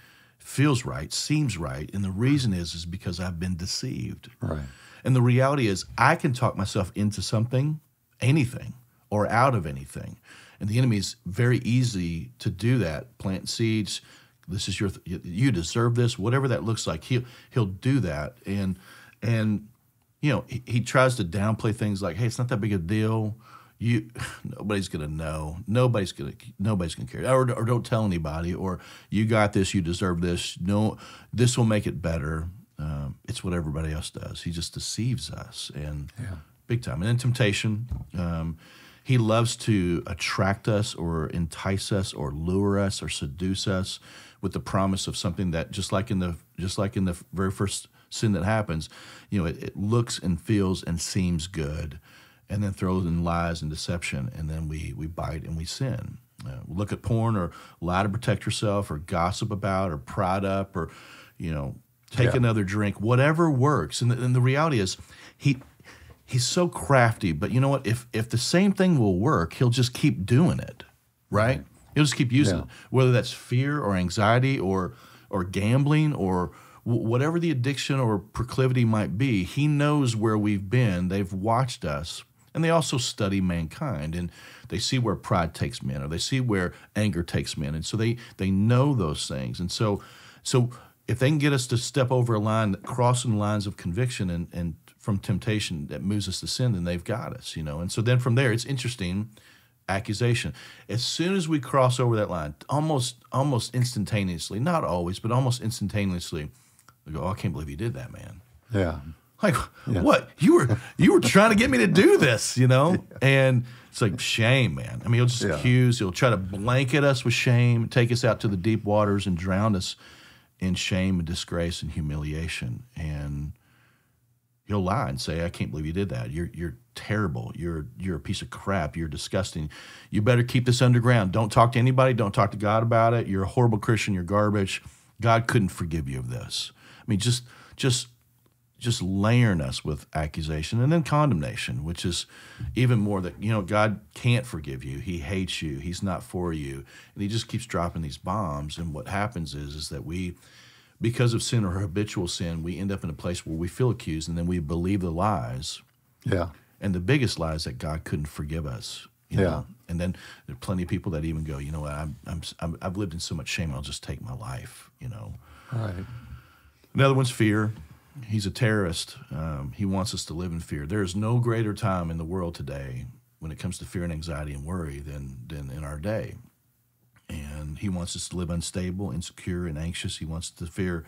feels right, seems right, and the reason is is because I've been deceived. Right. And the reality is, I can talk myself into something, anything, or out of anything. And the enemy is very easy to do that. Plant seeds. This is your. You deserve this. Whatever that looks like, he'll he'll do that. And and you know he, he tries to downplay things like, hey, it's not that big a deal. You *sighs* nobody's gonna know. Nobody's gonna nobody's gonna care. Or, or don't tell anybody. Or you got this. You deserve this. No, this will make it better. Um, it's what everybody else does. He just deceives us and big time. And then temptation. Um, he loves to attract us or entice us or lure us or seduce us with the promise of something that just like in the just like in the very first sin that happens, you know, it, it looks and feels and seems good, and then throws in lies and deception, and then we we bite and we sin. Uh, look at porn or lie to protect yourself or gossip about or prod up or you know take Yeah. another drink whatever works and the, and the reality is he he's so crafty but you know what if if the same thing will work he'll just keep doing it right he'll just keep using Yeah. it whether that's fear or anxiety or or gambling or wh- whatever the addiction or proclivity might be he knows where we've been they've watched us and they also study mankind and they see where pride takes men or they see where anger takes men and so they they know those things. And so so if they can get us to step over a line crossing lines of conviction and, and from temptation that moves us to sin then they've got us you know? And so then from there it's interesting accusation. As soon as we cross over that line almost almost instantaneously not always but almost instantaneously we go oh, i can't believe you did that man. Yeah. Like what? You were you were *laughs* trying to get me to do this you know? And it's like shame man. I mean he'll just Yeah. accuse he'll try to blanket us with shame take us out to the deep waters and drown us in shame and disgrace and humiliation. And he'll lie and say i can't believe you did that. You're you're terrible. You're you're a piece of crap. You're disgusting. You better keep this underground. Don't talk to anybody. Don't talk to god about it. You're a horrible christian. You're garbage. God couldn't forgive you of this. I mean just just just layering us with accusation and then condemnation, which is even more that, you know, God can't forgive you. He hates you. He's not for you. And he just keeps dropping these bombs. And what happens is, is that we, because of sin or habitual sin, we end up in a place where we feel accused and then we believe the lies. Yeah. And the biggest lies that God couldn't forgive us. You Yeah. Know? And then there are plenty of people that even go, you know what, I'm, I'm, I'm, I've lived in so much shame, I'll just take my life, you know. Right. Another one's fear. He's a terrorist. Um, he wants us to live in fear. There is no greater time in the world today when it comes to fear and anxiety and worry than, than in our day. And he wants us to live unstable, insecure, and anxious. He wants us to fear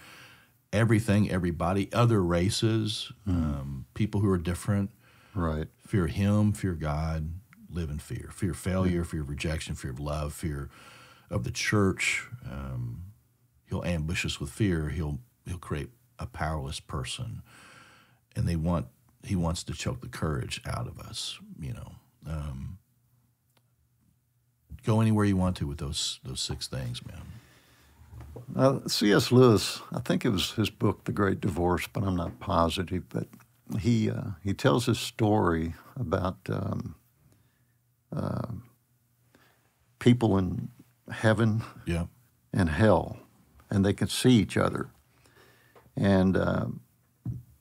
everything, everybody, other races, um, people who are different. Right. Fear him, fear God, live in fear. Fear failure, fear of rejection, fear of love, fear of the church. Um, he'll ambush us with fear. He'll he'll create a powerless person, and they want he wants to choke the courage out of us. You know, um, go anywhere you want to with those those six things, man. Uh, C.S. Lewis, I think it was his book, The Great Divorce, but I'm not positive. But he uh, he tells his story about um, uh, people in heaven Yeah, and hell, and they can see each other. And, uh,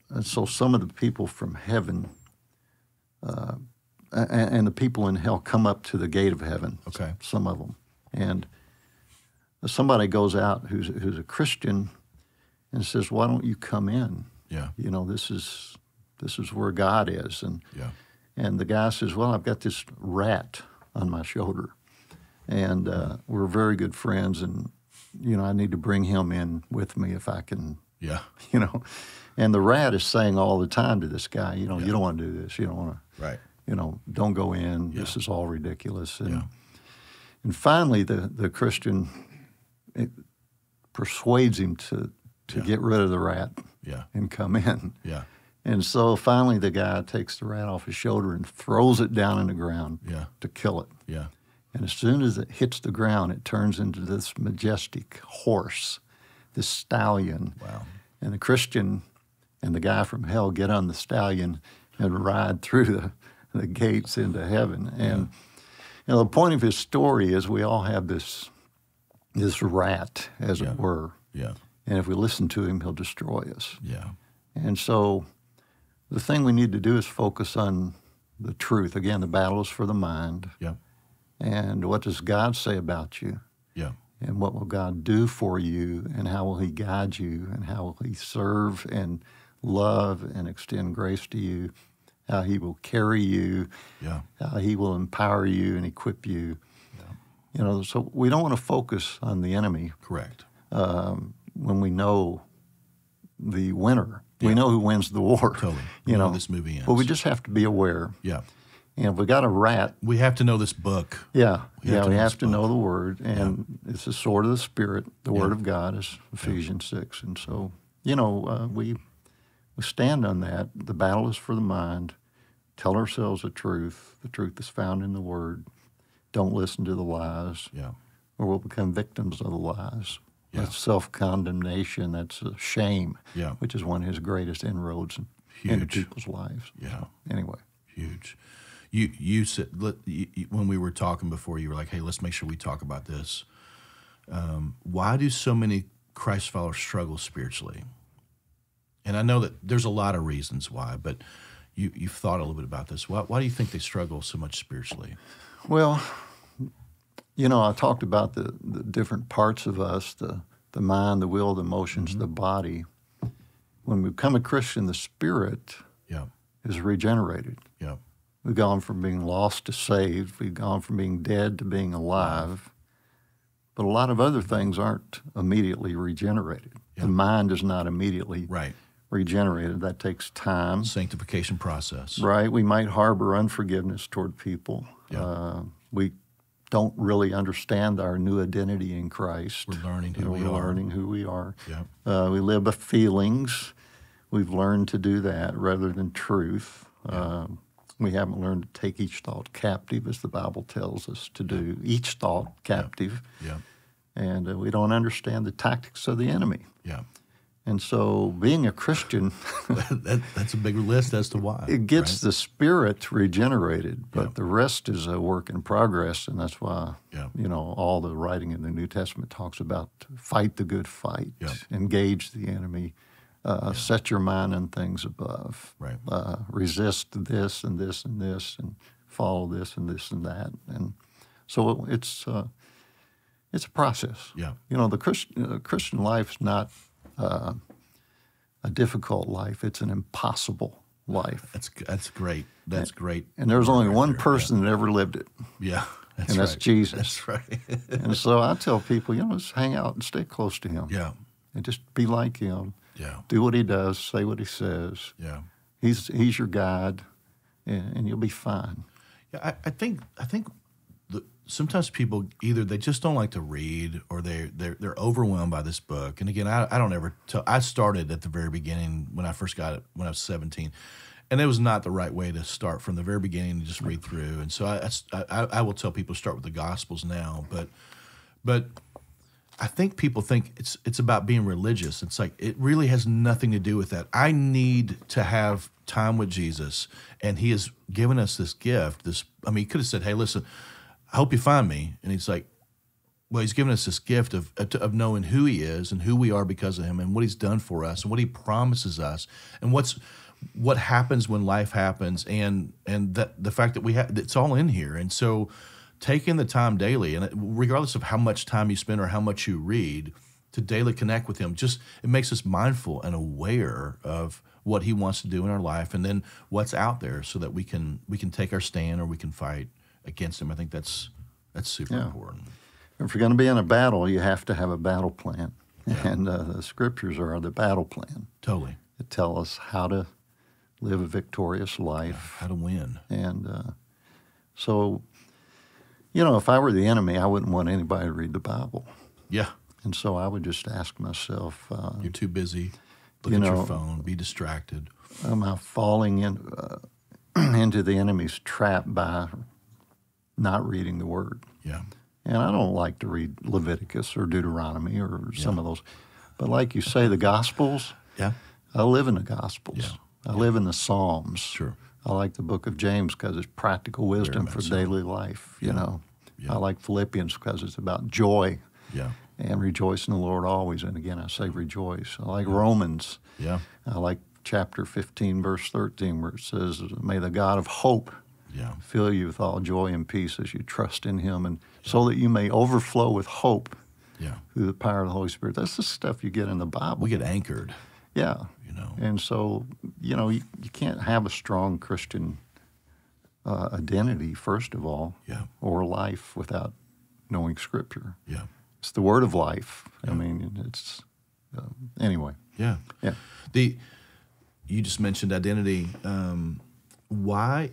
and so some of the people from heaven uh, and, and the people in hell come up to the gate of heaven. Okay. Some of them, and somebody goes out who's who's a Christian and says, "Why don't you come in? yeah, You know, this is this is where God is." And yeah, and the guy says, Well, I've got this rat on my shoulder. And uh, we're very good friends. And, you know, I need to bring him in with me if I can, yeah, *laughs* you know. And the rat is saying all the time to this guy, You know, you don't want to do this. You don't want to, right, you know, don't go in. This is all ridiculous. And, Yeah. and finally, the, the Christian it persuades him to, to Yeah. get rid of the rat yeah, and come in. yeah, And so finally, the guy takes the rat off his shoulder and throws it down in the ground yeah, to kill it. yeah, And as soon as it hits the ground, it turns into this majestic horse, this stallion. wow, And the Christian and the guy from hell get on the stallion and ride through the, the gates into heaven. And you know, the point of his story is we all have this this rat, as Yeah. it were. yeah, And if we listen to him, he'll destroy us. yeah, And so the thing we need to do is focus on the truth. Again, the battle is for the mind. yeah, And what does God say about you? yeah, And what will God do for you? And how will He guide you? And how will He serve and love and extend grace to you? How He will carry you? yeah, How He will empower you and equip you? You know, so we don't want to focus on the enemy correct, um, when we know the winner. Yeah. We know who wins the war. totally. *laughs* You We know, this movie ends. But we just have to be aware. yeah, And if we got a rat, we have to know this book. yeah, We yeah, we have to know the word, and it's the sword of the spirit. The Yeah. word of God is Ephesians six, and so you know uh, we we stand on that. The battle is for the mind. Tell ourselves the truth. The truth is found in the word. Don't listen to the lies, Yeah, or we'll become victims of the lies. Yeah. That's self condemnation. That's a shame, yeah, which is one of his greatest inroads in, into people's lives. yeah. Anyway, Huge. You you said let, you, you- when we were talking before, you were like, "Hey, let's make sure we talk about this." Um, why do so many Christ followers struggle spiritually? And I know that there's a lot of reasons why, but you you've thought a little bit about this. Why why do you think they struggle so much spiritually? Well, you know, I talked about the, the different parts of us the, the mind, the will, the emotions, Mm-hmm. the body. When we become a Christian, the spirit Yeah, is regenerated. yeah, We've gone from being lost to saved, we've gone from being dead to being alive. But a lot of other things aren't immediately regenerated. Yeah. The mind is not immediately right. regenerated. That takes time. Sanctification process. Right. We might harbor unforgiveness toward people. Yeah. Uh, we don't really understand our new identity in Christ. We're learning who we we're are. learning who we are. Yeah, Uh, we live by feelings. We've learned to do that rather than truth. Um, we haven't learned to take each thought captive, as the Bible tells us to do. Each thought captive. yeah, And uh, we don't understand the tactics of the enemy. yeah. And so, being a Christian, *laughs* that, that's a big list as to why. it gets the spirit regenerated, but Yeah. the rest is a work in progress, and that's why Yeah. you know all the writing in the New Testament talks about fight the good fight, Yeah. engage the enemy, uh, set your mind on things above, Right. uh, resist this and this and this, and follow this and this and that, and so it's uh, it's a process. Yeah. You know, the Christ, uh, Christian life's not uh, a difficult life; it's an impossible life. That's that's great. That's great. And there's only Right one there. person that ever lived it. Yeah, that's and that's right. Jesus. That's right. And so I *laughs* tell people, you know, just hang out and stay close to him. yeah, And just be like him. Yeah, Do what he does, say what he says. yeah. He's he's your guide and, and you'll be fine. Yeah, I, I think I think the, sometimes people either they just don't like to read or they they're, they're overwhelmed by this book. And again, I, I don't ever tell. I started at the very beginning when I first got it when I was seventeen, and it was not the right way to start from the very beginning and just read through. And so I I, I will tell people to start with the Gospels now, but but I think people think it's it's about being religious. It's like it really has nothing to do with that. I need to have time with Jesus, and He has given us this gift. This, I mean, He could have said, "Hey, listen, I hope you find me," and He's like, "Well, He's given us this gift of uh, of knowing who He is and who we are because of Him, and what He's done for us, and what He promises us, and what's what happens when life happens, and and that the fact that we have it's all in here, and so." Taking the time daily, and regardless of how much time you spend or how much you read, to daily connect with Him, just it makes us mindful and aware of what He wants to do in our life, and then what's out there, so that we can we can take our stand or we can fight against Him. I think that's that's super yeah. important. If you're going to be in a battle, you have to have a battle plan, yeah. and uh, the scriptures are the battle plan. Totally, it tell us how to live a victorious life, yeah, how to win, and uh, so you know, if I were the enemy, I wouldn't want anybody to read the Bible. Yeah. And so I would just ask myself, uh, "You're too busy. Look you at know, your phone. Be distracted." Am I falling in, uh, *clears throat* into the enemy's trap by not reading the Word? Yeah. And I don't like to read Leviticus or Deuteronomy or yeah. some of those, but like you say, the Gospels. Yeah. I live in the Gospels. Yeah. I yeah. live in the Psalms. Sure. I like the book of James because it's practical wisdom for daily life. You yeah. know, yeah. I like Philippians because it's about joy. Yeah. And rejoice in the Lord always. And again, I say rejoice. I like yeah. Romans. Yeah. I like chapter 15, verse 13, where it says, May the God of hope yeah. fill you with all joy and peace as you trust in Him, and so that you may overflow with hope yeah. through the power of the Holy Spirit. That's the stuff you get in the Bible. We get anchored. Yeah. You know. And so, you know, you, you can't have a strong Christian uh, identity, first of all, yeah. or life without knowing Scripture. Yeah. It's the word of life. Yeah. I mean, it's, uh, anyway. Yeah. Yeah. The, you just mentioned identity. Um, why?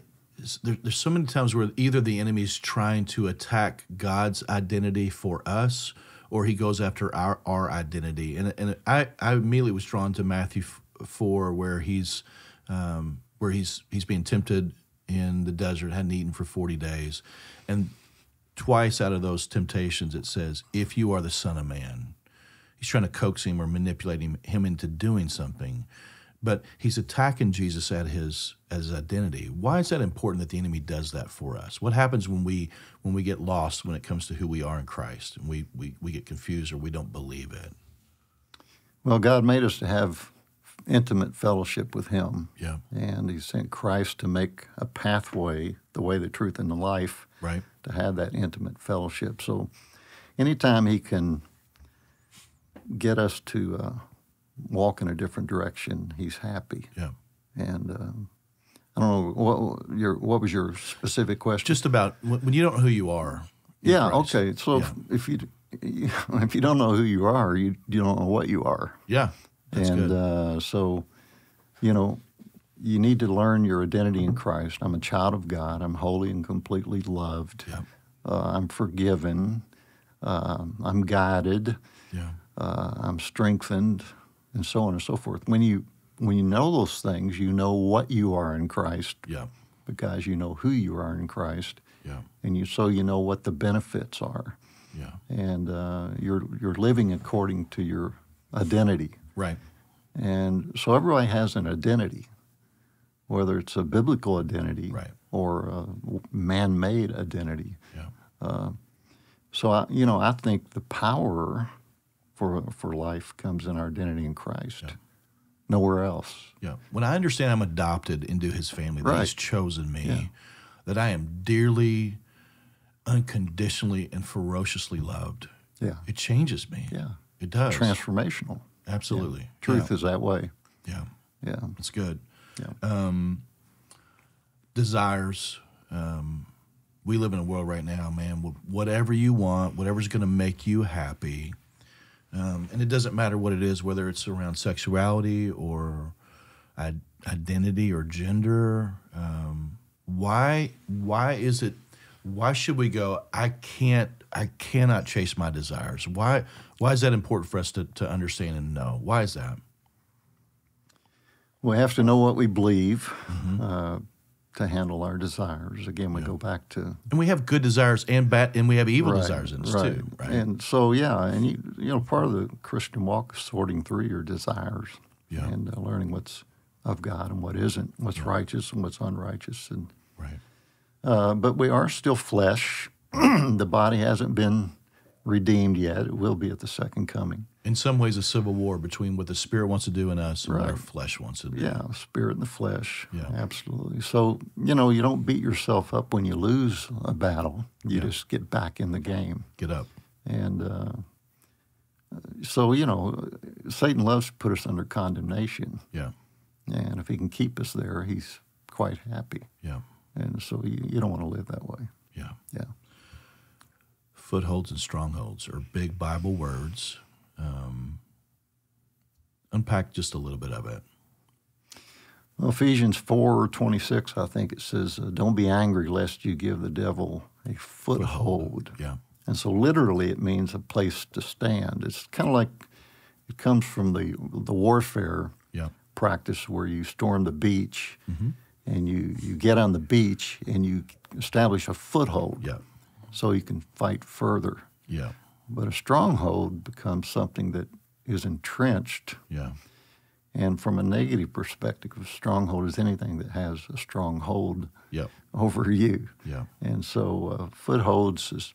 There, there's so many times where either the enemy's trying to attack God's identity for us, or he goes after our, our identity. And, and I, I immediately was drawn to Matthew 4, where he's um, where he's he's being tempted in the desert, hadn't eaten for 40 days. And twice out of those temptations, it says, If you are the Son of Man. He's trying to coax him or manipulate him, into doing something. But he's attacking Jesus at his as his identity. Why is that important that the enemy does that for us? What happens when we when we get lost when it comes to who we are in Christ and we, we, we get confused or we don't believe it? Well, God made us to have intimate fellowship with Him. Yeah. And He sent Christ to make a pathway, the way, the truth, and the life, right. to have that intimate fellowship. So anytime He can get us to uh, walk in a different direction, He's happy. Yeah. And um, I don't know what your what was your specific question? Just about when you don't know who you are. Yeah. Christ. Okay. So yeah. If, if you *laughs* if you don't know who you are, you you don't know what you are. Yeah. That's and uh, so, you know, you need to learn your identity in Christ. I'm a child of God. I'm holy and completely loved. Yeah. Uh, I'm forgiven. Uh, I'm guided. Yeah. Uh, I'm strengthened, and so on and so forth. When you when you know those things, you know what you are in Christ. Yeah. Because you know who you are in Christ. Yeah. And you so you know what the benefits are. Yeah. And uh, you're you're living according to your identity. Right. And so everybody has an identity, whether it's a biblical identity right. or a man-made identity. Yeah. Uh, so I, you know, I think the power for for life comes in our identity in Christ. Yeah. Nowhere else. Yeah. When I understand I'm adopted into His family, that. He's chosen me, yeah. that I am dearly, unconditionally, and ferociously loved. Yeah. It changes me. Yeah. It does. Transformational. Absolutely. Yeah. Truth yeah. is that way. Yeah. Yeah. It's good. Yeah. Um, desires. Um, we live in a world right now, man. Whatever you want, whatever's going to make you happy, um, and it doesn't matter what it is, whether it's around sexuality or identity or gender. Um, why? Why is it? why should we go? I can't. I cannot chase my desires. Why? Why is that important for us to, to understand and know? Why is that? We have to know what we believe uh, to handle our desires. Again, we go back to And we have good desires and bad, and we have evil Right, desires in us right. too, right? And so, yeah, and you, you know, part of the Christian walk is sorting through your desires Yeah. and uh, learning what's of God and what isn't, what's righteous and what's unrighteous. And right. uh, but we are still flesh. *clears throat* the body hasn't been redeemed yet. It will be at the second coming. In some ways, a civil war between what the spirit wants to do in us and what our flesh wants to do. Yeah, the spirit and the flesh. Yeah. absolutely. So you know, you don't beat yourself up when you lose a battle. You Yeah. just get back in the game. Get up. And uh, so, you know, Satan loves to put us under condemnation. Yeah. And if he can keep us there, he's quite happy. Yeah. And so you, you don't want to live that way. Yeah. Yeah. Footholds and strongholds are big Bible words. Um, unpack just a little bit of it. Well, Ephesians 4 26, I think it says, uh, Don't be angry lest you give the devil a foothold. Yeah. And so, literally, it means a place to stand. It's kind of like it comes from the, the warfare Yeah. practice where you storm the beach Mm-hmm. and you, you get on the beach and you establish a foothold Yeah. So you can fight further. Yeah. But a stronghold becomes something that is entrenched. Yeah. And from a negative perspective, a stronghold is anything that has a strong hold Yep. over you. Yeah. And so, uh, footholds is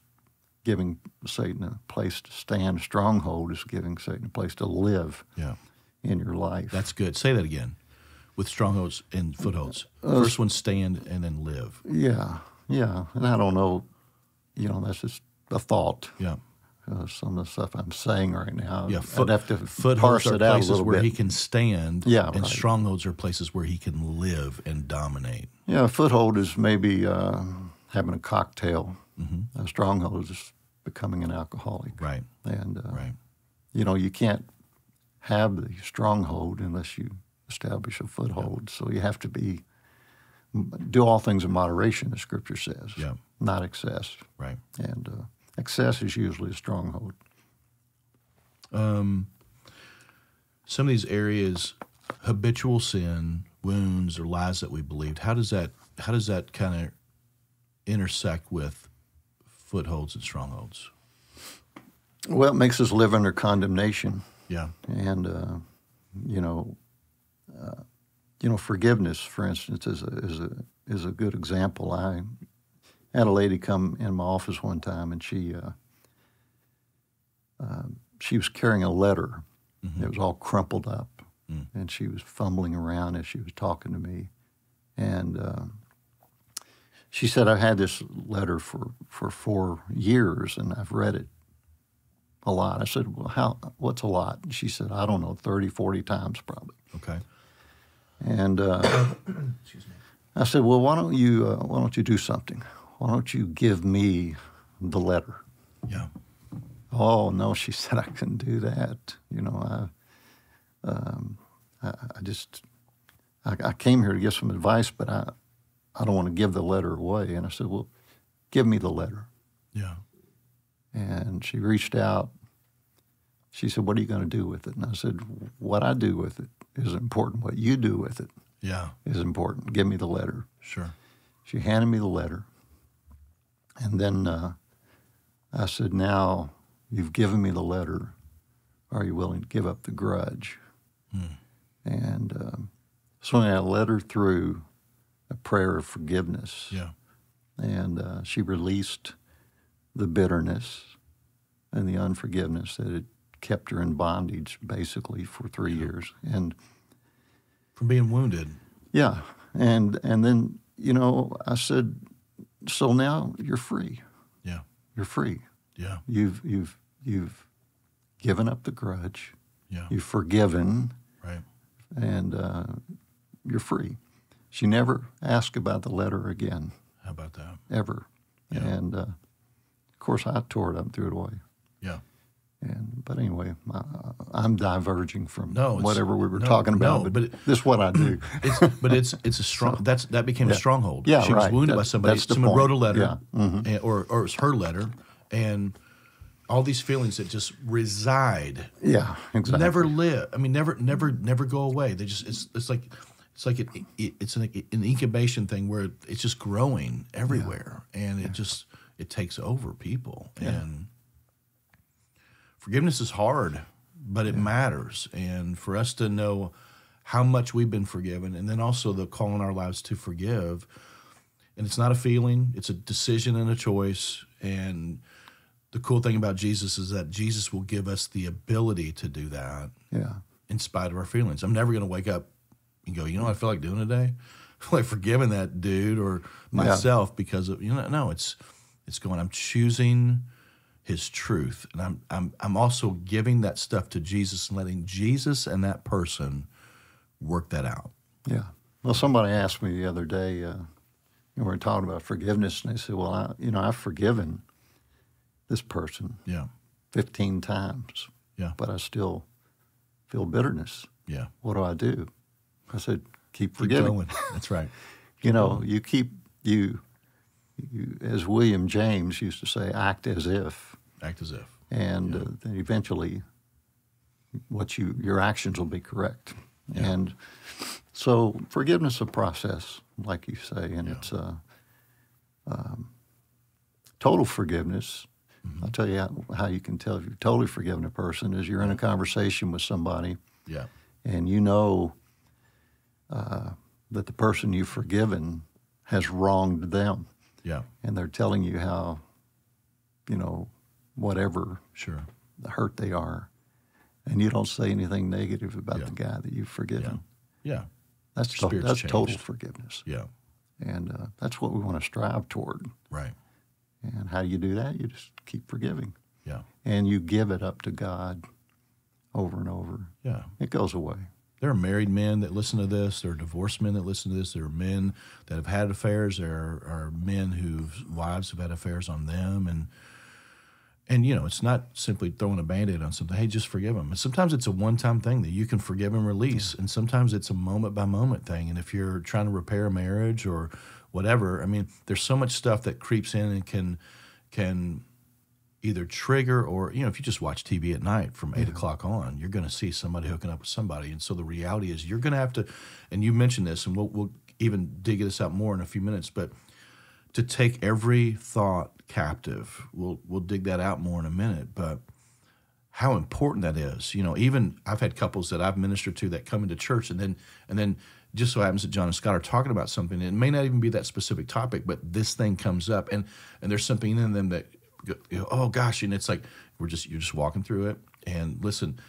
giving Satan a place to stand. Stronghold is giving Satan a place to live Yeah. in your life. That's good. Say that again. With strongholds and footholds. First one stand and then live. yeah, yeah. And I don't know, you know, that's just a thought. Yeah. Uh, some of the stuff I'm saying right now, Yeah. I'd have to footholds parse are it out places where bit. he can stand. Yeah, And right. strongholds are places where he can live and dominate. Yeah, a foothold is maybe uh, having a cocktail. Mm-hmm. A stronghold is becoming an alcoholic. Right. And uh, Right. you know, you can't have the stronghold unless you establish a foothold. So you have to be do all things in moderation, as Scripture says. Yeah. Not excess. Right. And uh, excess is usually a stronghold. Um, some of these areas, habitual sin, wounds, or lies that we believed. How does that? How does that kind of intersect with footholds and strongholds? Well, it makes us live under condemnation. Yeah. And uh, you know, uh, you know, forgiveness, for instance, is a, is a is a good example. I had a lady come in my office one time, and she uh, uh, she was carrying a letter. It was all crumpled up, and she was fumbling around as she was talking to me, and. Uh, she said, I've had this letter for, for four years and I've read it a lot. I said, Well, how, what's a lot? And she said, I don't know, 30, 40 times probably. Okay. And uh, *coughs* I said, Well, why don't you uh, why don't you do something? Why don't you give me the letter? Yeah. Oh no, she *laughs* said I couldn't do that. You know, I, um, I, I just I, I came here to get some advice, but I I don't want to give the letter away. And I said, Well, give me the letter. Yeah. And she reached out. She said, What are you going to do with it? And I said, What I do with it is important. What you do with it Yeah. is important. Give me the letter. Sure. She handed me the letter. And then uh, I said, Now you've given me the letter. Are you willing to give up the grudge? And um, so I led her through a prayer of forgiveness. Yeah. And uh, she released the bitterness and the unforgiveness that had kept her in bondage basically for three years. And From being wounded. yeah, and and then you know I said, so now you're free. Yeah. You're free. Yeah. You've you've you've given up the grudge. Yeah. You've forgiven, Right. and uh, you're free. She never asked about the letter again, How about that? ever. Yeah. And uh, of course, I tore it up and threw it away. Yeah. And but anyway, uh, I'm diverging from No, whatever we were no, talking about. no, but, it- this is what I do. *clears throat* It's, but it's it's a strong. that's that became a stronghold. Yeah, she was right. wounded by somebody. Someone wrote a letter, Yeah. Mm-hmm. and- or or was her letter, and all these feelings that just reside, yeah, exactly. never live. I mean, never never never go away. They just it's it's like it's like it, it, it's an, an incubation thing where it's just growing everywhere, and it just it takes over people. And forgiveness is hard, but it matters. And for us to know how much we've been forgiven, and then also the call in our lives to forgive. And it's not a feeling; it's a decision and a choice. And the cool thing about Jesus is that Jesus will give us the ability to do that Yeah, in spite of our feelings. I'm never going to wake up and go, you know what I feel like doing today? I *laughs* feel like forgiving that dude or myself because of you know no, it's it's going I'm choosing his truth and I'm I'm I'm also giving that stuff to Jesus and letting Jesus and that person work that out. yeah. Well, somebody asked me the other day. Uh, we were talking about forgiveness, and they said, "Well, I, you know, I've forgiven this person Yeah. 15 times, Yeah. but I still feel bitterness. Yeah. What do I do?" I said, "Keep Keep forgiving." going. That's right. *laughs* You know, you keep you, you, as William James used to say, act as if, Act as if. and uh, then eventually, what you your actions will be correct. And so, forgiveness is a process, like you say, and it's uh, um, total forgiveness. I'll tell you how, how you can tell if you've totally forgiven a person is you're in a conversation with somebody Yeah. and you know uh, that the person you've forgiven has wronged them, Yeah. and they're telling you how, you know, whatever Sure. The hurt they are, and you don't say anything negative about Yeah. the guy that you've forgiven. Yeah. That's Your to- that's total forgiveness, Yeah. and uh, that's what we want to strive toward. Right. And how do you do that? You just keep forgiving, Yeah. and you give it up to God over and over. Yeah. It goes away. There are married men that listen to this. There are divorced men that listen to this. There are men that have had affairs. There are, are men whose wives have had affairs on them, and and you know it's not simply throwing a band-aid on something. Hey, just forgive them. And sometimes it's a one-time thing that you can forgive and release, and sometimes it's a moment-by-moment thing. And if you're trying to repair a marriage or whatever, I mean, there's so much stuff that creeps in and can can either trigger or you know if you just watch tv at night from 8 o'clock on you're going to see somebody hooking up with somebody and so the reality is you're going to have to and you mentioned this and we'll, we'll even dig this out more in a few minutes but to take every thought captive. We'll we'll dig that out more in a minute but how important that is. You know even i've had couples that i've ministered to that come into church and then and then just so happens that john and scott are talking about something. It may not even be that specific topic but this thing comes up and and there's something in them that oh gosh and it's like we're just you're just walking through it. And listen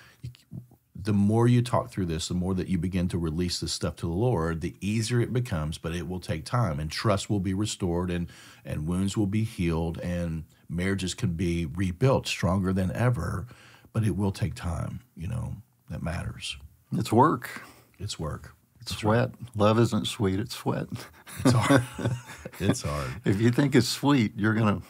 the more you talk through this the more that you begin to release this stuff to the lord the easier it becomes but it will take time and trust will be restored and and wounds will be healed and marriages can be rebuilt stronger than ever but it will take time you know that matters It's work. it's work It's sweat. Love isn't sweet. It's sweat. it's hard *laughs* it's hard if you think it's sweet, you're gonna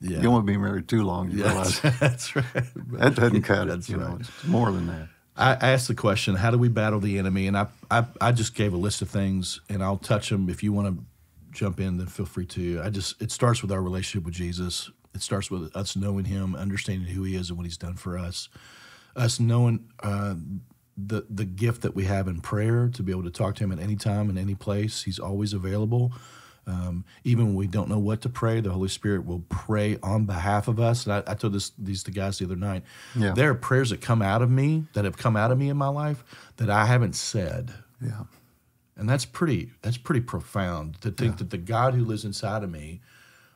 Yeah. you won't be married too long. You yeah, realize *laughs* that's, right that doesn't cut it. That's You know, it's more than that. I asked the question, how do we battle the enemy? And I, I, I just gave a list of things, and I'll touch them. If you want to jump in, then feel free to. I just, it starts with our relationship with Jesus. It starts with us knowing Him, understanding who He is and what He's done for us. Us knowing uh, the the gift that we have in prayer to be able to talk to Him at any time and any place. He's always available. Um, even when we don't know what to pray, the Holy Spirit will pray on behalf of us. And I, I told this these the guys the other night. Yeah. There are prayers that come out of me that have come out of me in my life that I haven't said, Yeah. and that's pretty that's pretty profound to think that the God who lives inside of me,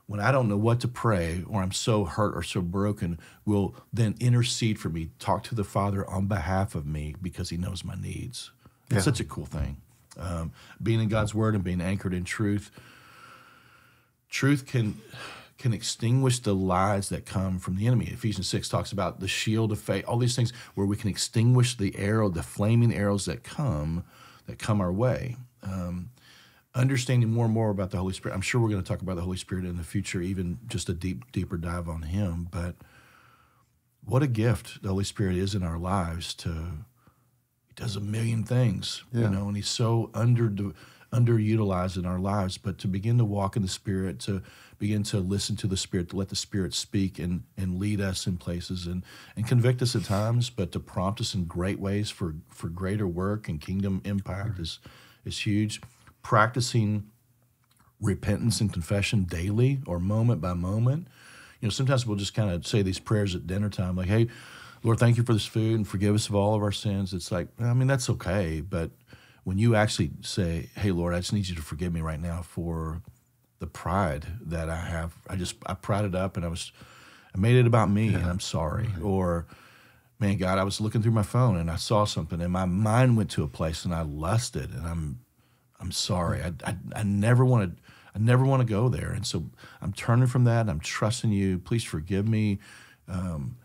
when I don't know what to pray or I'm so hurt or so broken, will then intercede for me, talk to the Father on behalf of me because He knows my needs. It's Yeah. such a cool thing. Um, being in God's Word and being anchored in truth truth can can extinguish the lies that come from the enemy. Ephesians 6 talks about the shield of faith, all these things where we can extinguish the arrow, the flaming arrows that come that come our way. Um, understanding more and more about the Holy Spirit. I'm sure we're going to talk about the Holy Spirit in the future, even just a deep deeper dive on him, but what a gift the Holy Spirit is in our lives to he does a million things, Yeah. you know, and he's so under underutilized in our lives, but to begin to walk in the Spirit, to begin to listen to the Spirit, to let the Spirit speak and and lead us in places and and convict us at times, but to prompt us in great ways for for greater work and kingdom impact is is huge. Practicing repentance and confession daily or moment by moment. You know, sometimes we'll just kind of say these prayers at dinner time, like, "Hey, Lord, thank you for this food and forgive us of all of our sins." It's like, I mean, that's okay, but when you actually say, "Hey, Lord, I just need you to forgive me right now for the pride that I have. I just I prided up and I was I made it about me and I'm sorry." Or man, God, I was looking through my phone and I saw something and my mind went to a place and I lusted and I'm I'm sorry. I, I, I never want to. I never want to go there. And so I'm turning from that. I'm trusting you. Please forgive me. Um,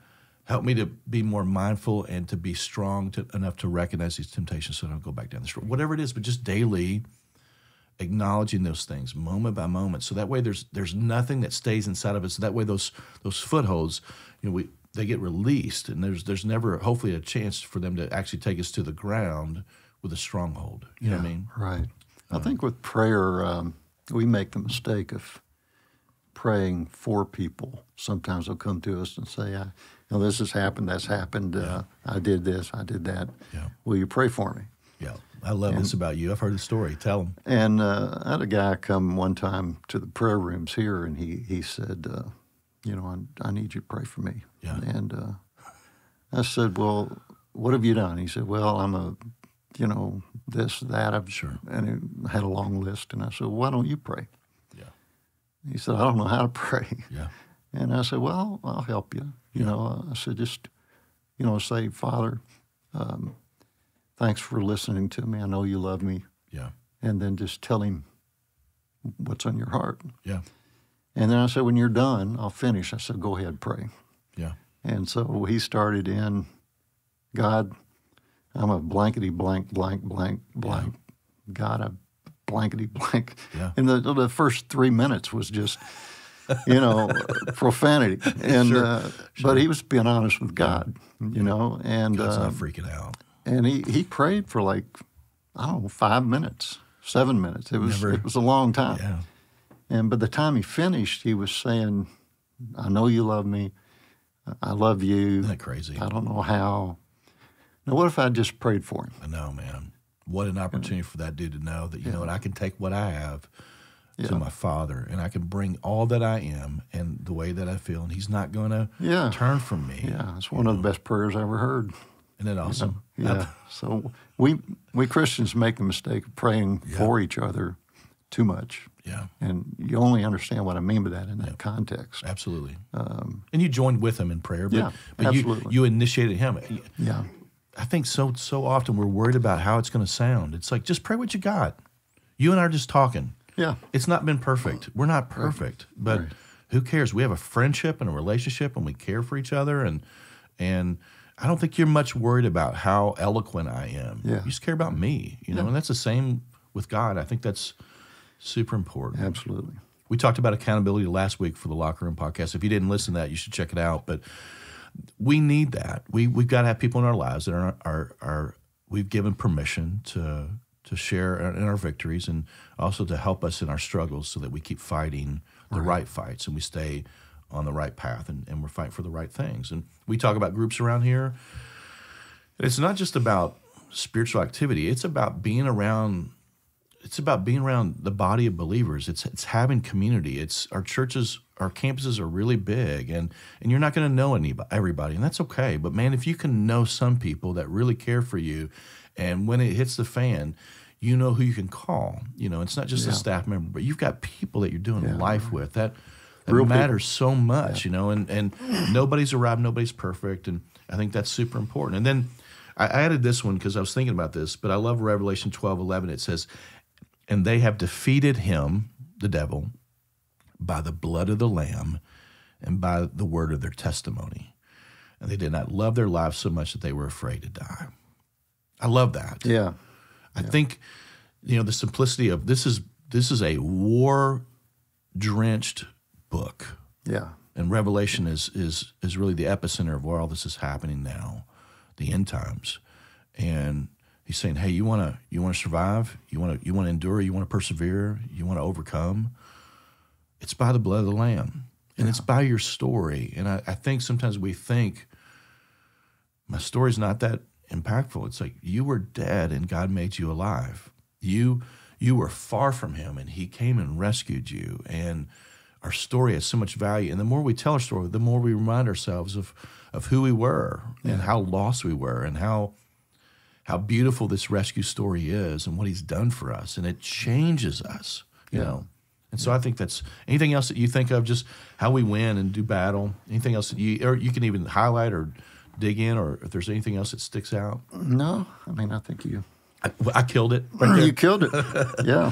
help me to be more mindful and to be strong to, enough to recognize these temptations so I don't go back down this road. Whatever it is, but just daily acknowledging those things moment by moment. So that way there's there's nothing that stays inside of us. So That way those those footholds, you know, we they get released and there's there's never hopefully a chance for them to actually take us to the ground with a stronghold. You know what I mean? Right. I think with prayer, um, we make the mistake of praying for people. Sometimes they'll come to us and say, I, know, this has happened, that's happened, uh, I did this, I did that. Yeah. Will you pray for me? Yeah. I love this about you. I've heard the story. Tell them. And uh, I had a guy come one time to the prayer rooms here, and he he said, uh, "You know, I, I need you to pray for me." Yeah. And uh, I said, "Well, what have you done?" He said, "Well, I'm a, you know, this that." I've Sure. And he had a long list, and I said, "Why don't you pray?" Yeah. He said, "I don't know how to *laughs* pray." Yeah. And I said, "Well, I'll help you." You know, I said, "Just, you know, say, Father, um, thanks for listening to me. I know you love me." Yeah. and then just tell him what's on your heart. Yeah. And then I said, when you're done, I'll finish. I said, go ahead, pray. Yeah. And so he started in, God, I'm a blankety blank, blank, blank, blank. God, a blankety blank. Yeah. And the, the first three minutes was just, *laughs* you know, profanity. *laughs* And Sure. uh, but he was being honest with God, you know, and God's uh, not freaking out. and he, he prayed for like I don't know five minutes, seven minutes. It was Never- it was a long time. Yeah. And by the time he finished, he was saying, "I know you love me. I love you. Isn't that crazy? I don't know how." Now, what if I just prayed for him? I know, man. What an opportunity for that dude to know that, you know what, I can take what I have Yeah. to my father and I can bring all that I am and the way that I feel, and he's not going to Yeah. turn from me. Yeah, it's one of the best prayers I ever heard. Isn't that awesome? Yeah. *laughs* So we we Christians make the mistake of praying for each other too much, yeah. and you only understand what I mean by that in that context. Absolutely. and you joined with him in prayer, but, Um, yeah, but you, you initiated him. Yeah. I think so so often we're worried about how it's going to sound. It's like just pray what you got. You and I are just talking. Yeah. It's not been perfect. We're not perfect, but Right. who cares? We have a friendship and a relationship, and we care for each other. And and I don't think you're much worried about how eloquent I am. Yeah. You just care about me, you know. And that's the same with God. I think that's super important. Absolutely. We talked about accountability last week for the Locker Room podcast. If you didn't listen to that, you should check it out. But we need that. We we've got to have people in our lives that are are, are we've given permission to to share in our victories and also to help us in our struggles so that we keep fighting the right, fights and we stay on the right path and, and we're fighting for the right things. And we talk about groups around here. It's not just about spiritual activity. It's about being around it's about being around the body of believers. It's it's having community. It's our churches, our campuses are really big, and and you're not going to know anybody, everybody, and that's okay. But man, if you can know some people that really care for you, and when it hits the fan, you know who you can call. You know, it's not just a staff member, but you've got people that you're doing life with that. That Real people. matters so much, you know, and and nobody's arrived, nobody's perfect, and I think that's super important. And then I I added this one because I was thinking about this, but I love Revelation 12, 11. It says, and they have defeated him, the devil, by the blood of the Lamb and by the word of their testimony. And they did not love their lives so much that they were afraid to die. I love that. Yeah. I think, you know, the simplicity of this is this is a war drenched book. Yeah. And Revelation is is is really the epicenter of where all this is happening now, the end times. And he's saying, "Hey, you want to you want to survive? You want to you want to endure? You want to persevere? You want to overcome? It's by the blood of the lamb, and it's by your story. And I, I think sometimes we think my story's not that impactful. It's like you were dead and God made you alive. You you were far from him and he came and rescued you. And our story has so much value. And the more we tell our story, the more we remind ourselves of of who we were and how lost we were and how how beautiful this rescue story is and what he's done for us. And it changes us, you Yeah. know. And so I think that's anything else that you think of, just how we win and do battle. Anything else that you, or you can even highlight or dig in, or if there's anything else that sticks out. No, I mean I think you I, I killed it. Right *clears throat* you killed it. *laughs* yeah.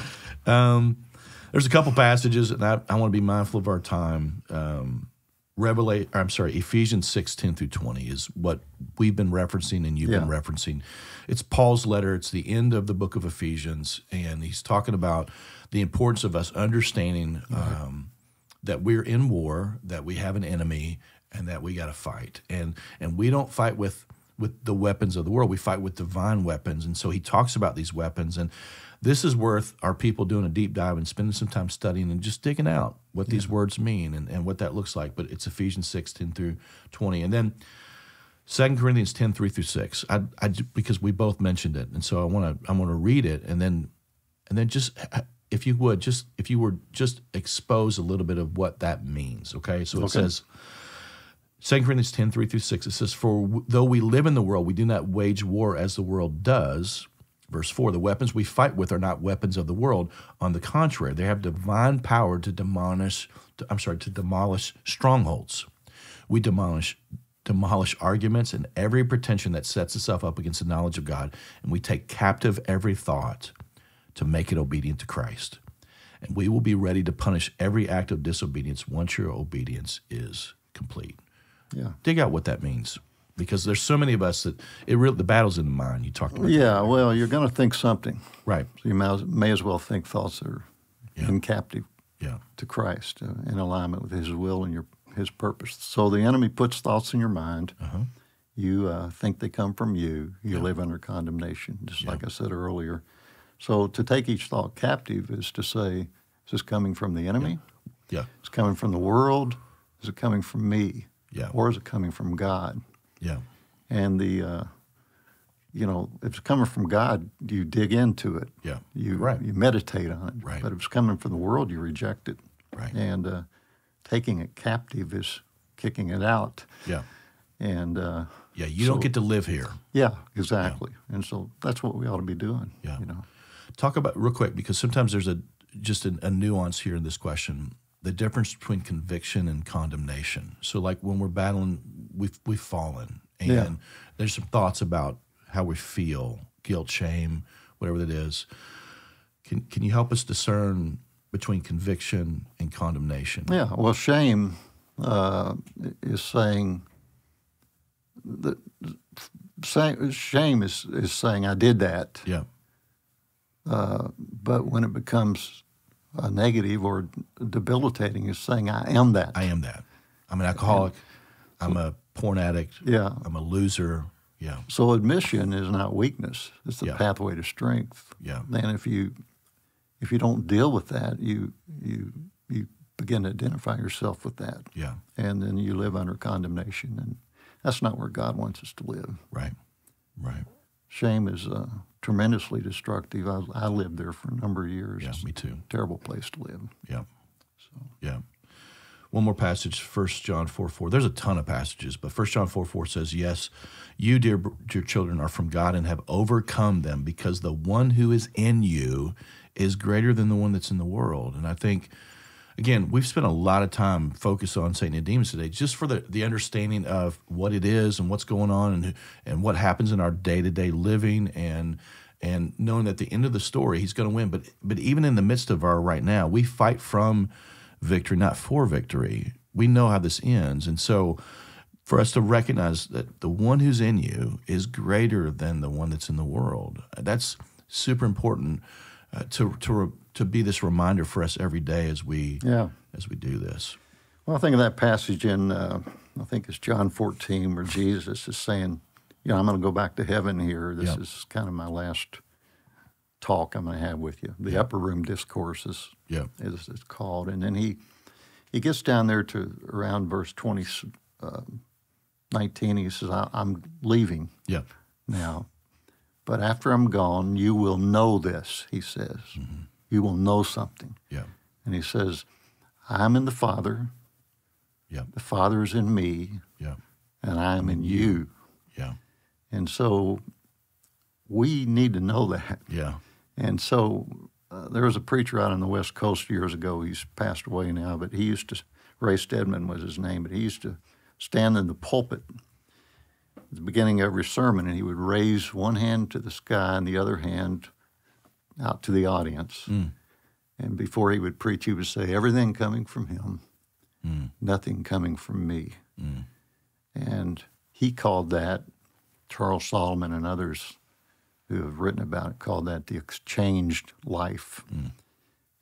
There's a couple passages, and I, I want to be mindful of our time. Um, Revelation, I'm sorry, Ephesians 6, 10 through 20 is what we've been referencing and you've been referencing. It's Paul's letter. It's the end of the book of Ephesians, and he's talking about the importance of us understanding um, that we're in war, that we have an enemy, and that we got to fight. And and we don't fight with with the weapons of the world. We fight with divine weapons. And so he talks about these weapons. And this is worth our people doing a deep dive and spending some time studying and just digging out what these words mean and, and what that looks like. But it's Ephesians 6, 10 through 20. And then 2 Corinthians 10, 3 through 6. I, I, because we both mentioned it. And so I want to I want to read it and then and then just if you would just if you were just expose a little bit of what that means okay so it Okay. says 2 corinthians 10 3 through 6 it says for though we live in the world we do not wage war as the world does verse 4 the weapons we fight with are not weapons of the world on the contrary they have divine power to demolish to, i'm sorry to demolish strongholds we demolish demolish arguments and every pretension that sets itself up against the knowledge of god and we take captive every thought to make it obedient to Christ. And we will be ready to punish every act of disobedience once your obedience is complete. Yeah. Dig out what that means because there's so many of us that it really, the battle's in the mind. You talked about Yeah. Well, you're going to think something. Right. so you may as, may as well think thoughts that are Yeah. in captive Yeah. to Christ, uh, in alignment with His will and your His purpose. So the enemy puts thoughts in your mind. Uh-huh. You uh, think they come from you. You live under condemnation, just like I said earlier. So to take each thought captive is to say, is this coming from the enemy? Yeah. Is it coming from the world? Is it coming from me? Yeah. Or is it coming from God? Yeah. And the, uh, you know, if it's coming from God, you dig into it. Yeah. You Right. you meditate on it. Right. But if it's coming from the world, you reject it. Right. And uh, taking it captive is kicking it out. Yeah. And uh, Yeah. You don't get to live here. yeah, exactly. And so that's what we ought to be doing. Yeah. You know. Talk about real quick because sometimes there's a just a, a nuance here in this question. The difference between conviction and condemnation. So, like when we're battling, we've we've fallen, and Yeah. there's some thoughts about how we feel, guilt, shame, whatever that is. Can can you help us discern between conviction and condemnation? Yeah. Well, shame uh, is saying that shame is is saying I did that. Yeah. But when it becomes a negative or debilitating, it's saying I am that. I am that. I'm an alcoholic. I'm a porn addict. yeah. I'm a loser. Yeah. So admission is not weakness; it's the Yeah. pathway to strength. Yeah. Then if you if you don't deal with that, you you you begin to identify yourself with that, Yeah. and then you live under condemnation, and that's not where God wants us to live. Right. Right. Shame is uh, tremendously destructive. I, I lived there for a number of years. Yeah. Me too. terrible place to live. Yeah. So. Yeah. One more passage, 1 John 4 4. There's a ton of passages, but 1 John 4 4 says, Yes, you, dear, dear children, are from God and have overcome them because the one who is in you is greater than the one that's in the world. And I think, again, we've spent a lot of time focused on Satan and demons today, just for the, the understanding of what it is and what's going on and, and what happens in our day to day living and and knowing that at the end of the story he's going to win. But but even in the midst of our right now, we fight from victory, not for victory. We know how this ends, and so for us to recognize that the one who's in you is greater than the one that's in the world. That's super important uh, to to to be this reminder for us every day as we Yeah. as we do this. Well, I think of that passage in, uh, I think it's John 14, where Jesus is saying, you know, I'm going to go back to heaven here. This Yep. is kind of my last talk I'm going to have with you. The upper room discourses Yeah. is it's called. And then he he gets down there to around verse 20, uh, 19. He says, I, I'm leaving Yeah. now, but after I'm gone, you will know this, he says. You will know something. Yeah. And he says, I'm in the Father, Yeah. the Father is in me, Yeah. and I am in you. Yeah. And so we need to know that. Yeah. And so uh, there was a preacher out on the West Coast years ago. He's passed away now, but he used to, Ray Stedman was his name, but he used to stand in the pulpit at the beginning of every sermon and he would raise one hand to the sky and the other hand out to the audience. And before he would preach, he would say, Everything coming from him, nothing coming from me. And he called that, Charles Solomon and others who have written about it called that the exchanged life.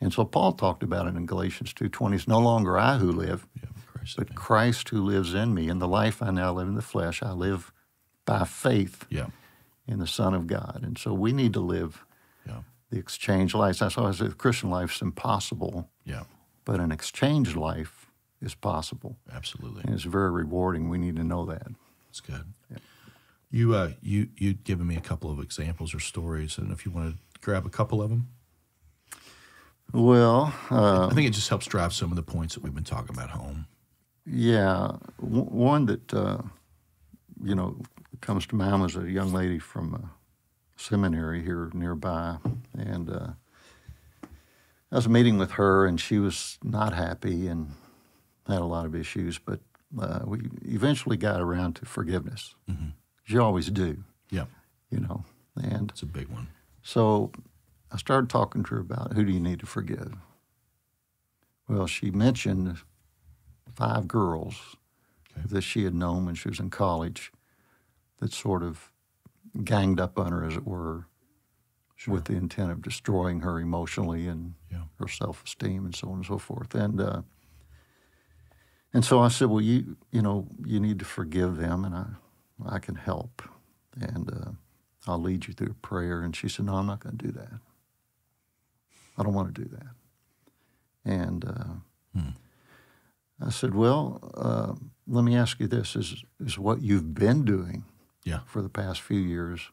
And so Paul talked about it in Galatians 2:20. It's no longer I who live, Yeah. Christ. but Christ who lives in me. And the life I now live in the flesh, I live by faith Yeah. in the Son of God. And so we need to live Yeah. The exchange life. That's why I say the Christian life's impossible, Yeah. but an exchange life is possible. Absolutely. And it's very rewarding. We need to know that. That's good. You uh you you'd given me a couple of examples or stories, and if you want to grab a couple of them, Well, uh, I think it just helps drive some of the points that we've been talking about home. Yeah, w- one that uh, you know comes to mind was a young lady from a seminary here nearby, and uh, I was meeting with her, and she was not happy and had a lot of issues, but uh, we eventually got around to forgiveness. You always do, Yeah, you know, and it's a big one. so I started talking to her about who do you need to forgive. Well, she mentioned five girls Okay. that she had known when she was in college that sort of ganged up on her, as it were, with the intent of destroying her emotionally and Yeah. her self-esteem and so on and so forth. And uh, and so I said, well, you you know you need to forgive them, and I I can help, and uh, I'll lead you through a prayer. And she said, no, I'm not going to do that. I don't want to do that. And uh, I said, well, uh, let me ask you this: is is what you've been doing Yeah, for the past few years